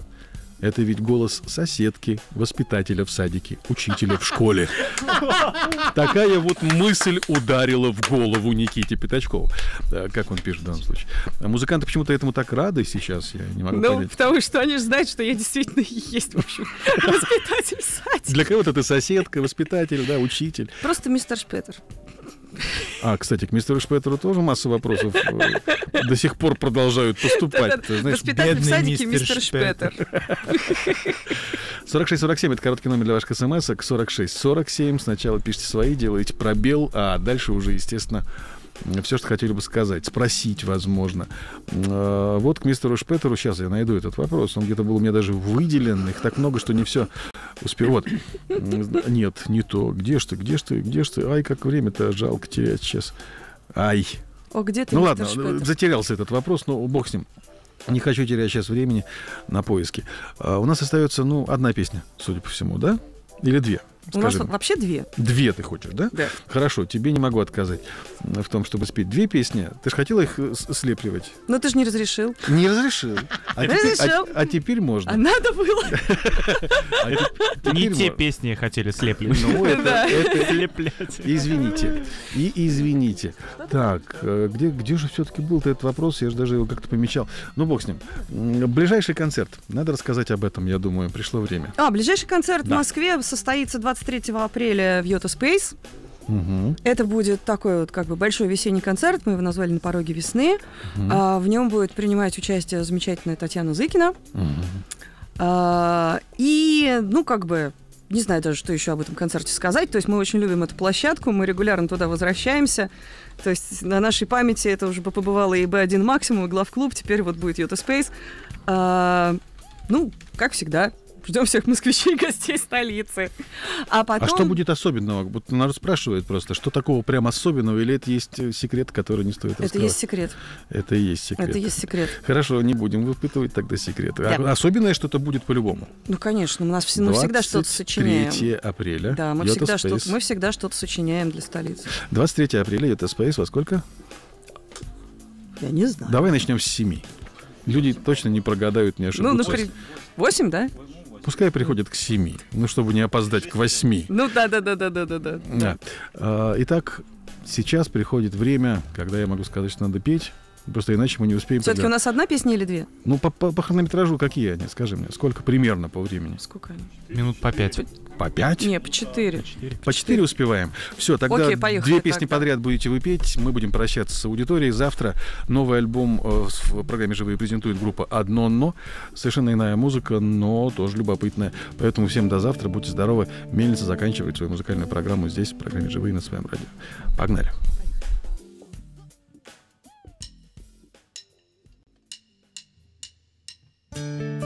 Это ведь голос соседки, воспитателя в садике, учителя в школе. Такая вот мысль ударила в голову Никите Пятачкову. Как он пишет в данном случае. Музыканты почему-то этому так рады сейчас, я не могу Ну, понять. потому что они же знают, что я действительно есть, в общем, воспитатель садика. Для кого-то ты соседка, воспитатель, да, учитель. Просто мистер Шпетер. А, кстати, к мистеру Шпетеру тоже масса вопросов э, до сих пор продолжают поступать. Воспитатель в садике мистер Шпетер. 4647 это короткий номер для ваших смс к 4647 сначала пишите свои, делаете пробел, а дальше уже, естественно, все, что хотели бы сказать, спросить, возможно. Э, Вот к мистеру Шпетеру, сейчас я найду этот вопрос, он где-то был у меня даже выделен, их так много, что не все успел. Вот. Нет, не то. Где ж ты, где ж ты, где ж ты? Ай, как время-то жалко терять сейчас. Ай. О, где ты, Ну ладно, Шпетер? затерялся этот вопрос, но бог с ним. Не хочу терять сейчас времени на поиски. А, у нас остается, ну, одна песня, судя по всему, да? Или две? У нас вообще две. Две ты хочешь, да? Да. Хорошо, тебе не могу отказать в том, чтобы спеть две песни. Ты же хотела их э, слепливать? Но ты же не разрешил. Не разрешил. А теперь, Разрешил. а- а теперь можно. А надо было. А Не теперь те песни хотели слепить. Ну, это, Слеплять. Извините. И извините. Так, э, где, где же все-таки был этот вопрос? Я же даже его как-то помечал. Ну, бог с ним. Ближайший концерт. Надо рассказать об этом, я думаю. Пришло время. А, ближайший концерт в Москве состоится 23 апреля в Йота Спейс. Мгм. Это будет такой вот как бы большой весенний концерт, мы его назвали «На пороге весны». Мгм. А, в нем будет принимать участие замечательная Татьяна Зыкина. Мгм. А, и, ну, как бы, не знаю даже, что еще об этом концерте сказать. То есть мы очень любим эту площадку, мы регулярно туда возвращаемся. То есть на нашей памяти это уже побывало и Б1 максимум, и главклуб, теперь вот будет Йота Спейс. А, ну, как всегда, ждем всех москвичей гостей столицы. А потом... А что будет особенного? Вот народ спрашивает просто, что такого прям особенного, или это есть э, секрет, который не стоит Это раскрывать? есть секрет. Это и есть секрет. Это есть секрет. Хорошо, не будем выпытывать тогда секреты. А- Да. особенное что-то будет по-любому. Ну, конечно, у нас мы всегда что-то 23 сочиняем. апреля. Да, мы Йота всегда, Space. что мы всегда что-то сочиняем для столицы. 23 апреля это Space во сколько? Я не знаю. Давай начнем с 7. Люди точно не прогадают, не ну, ошибутся. например, 8, да? Пускай приходят к 7, ну, чтобы не опоздать к 8. Ну, да, да, да, да, да, да, да. Да. А, Итак, сейчас приходит время, когда я могу сказать, что надо петь. Просто иначе мы не успеем. Все-таки тогда. у нас одна песня или две? Ну, по, по- по хронометражу какие они? Скажи мне, сколько примерно по времени? Сколько они? Минут по пять. По 5? Не, по четыре. По 4 успеваем. Все, тогда Окей, поехали две песни тогда. подряд будете вы петь. Мы будем прощаться с аудиторией. Завтра новый альбом э, в программе «Живые» презентует группа «Одно но». Совершенно иная музыка, но тоже любопытная. Поэтому всем до завтра. Будьте здоровы. Мельница заканчивает свою музыкальную программу здесь, в программе «Живые» на своем радио. Погнали. Идет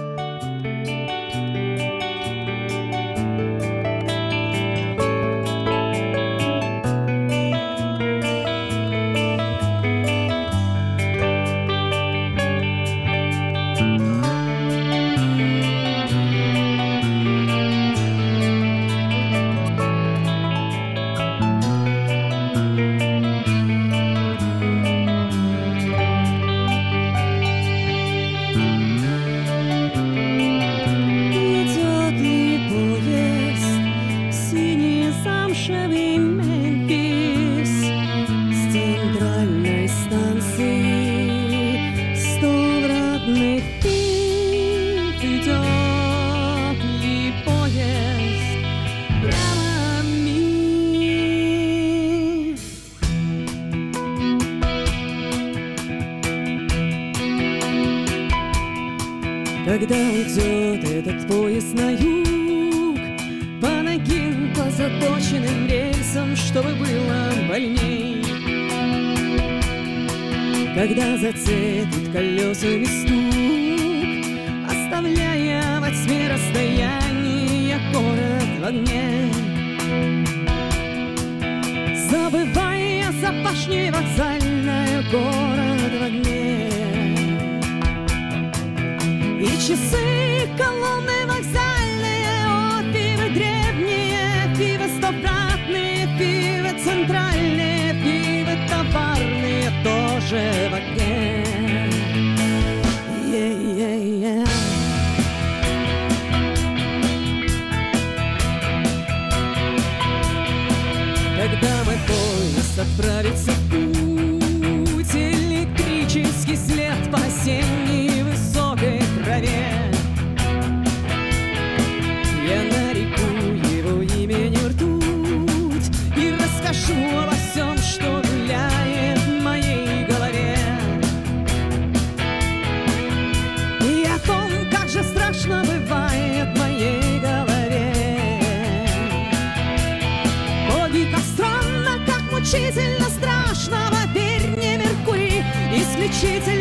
cheating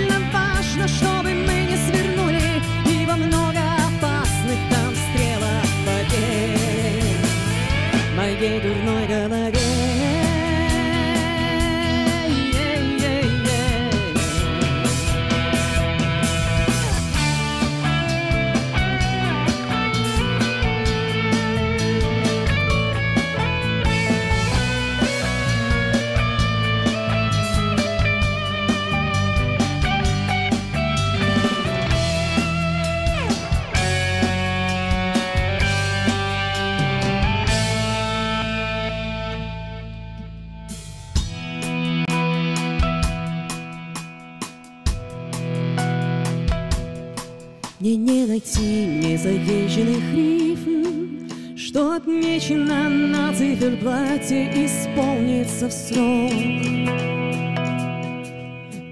сбился в срок.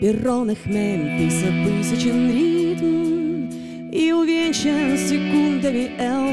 Перронных мемфиса высечен ритм И увенчан секундами эл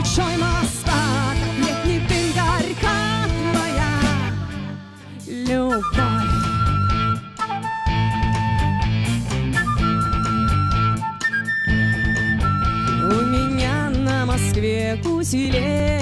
свечой моста, как летний дым горька твоя любовь. У меня на Москве куселей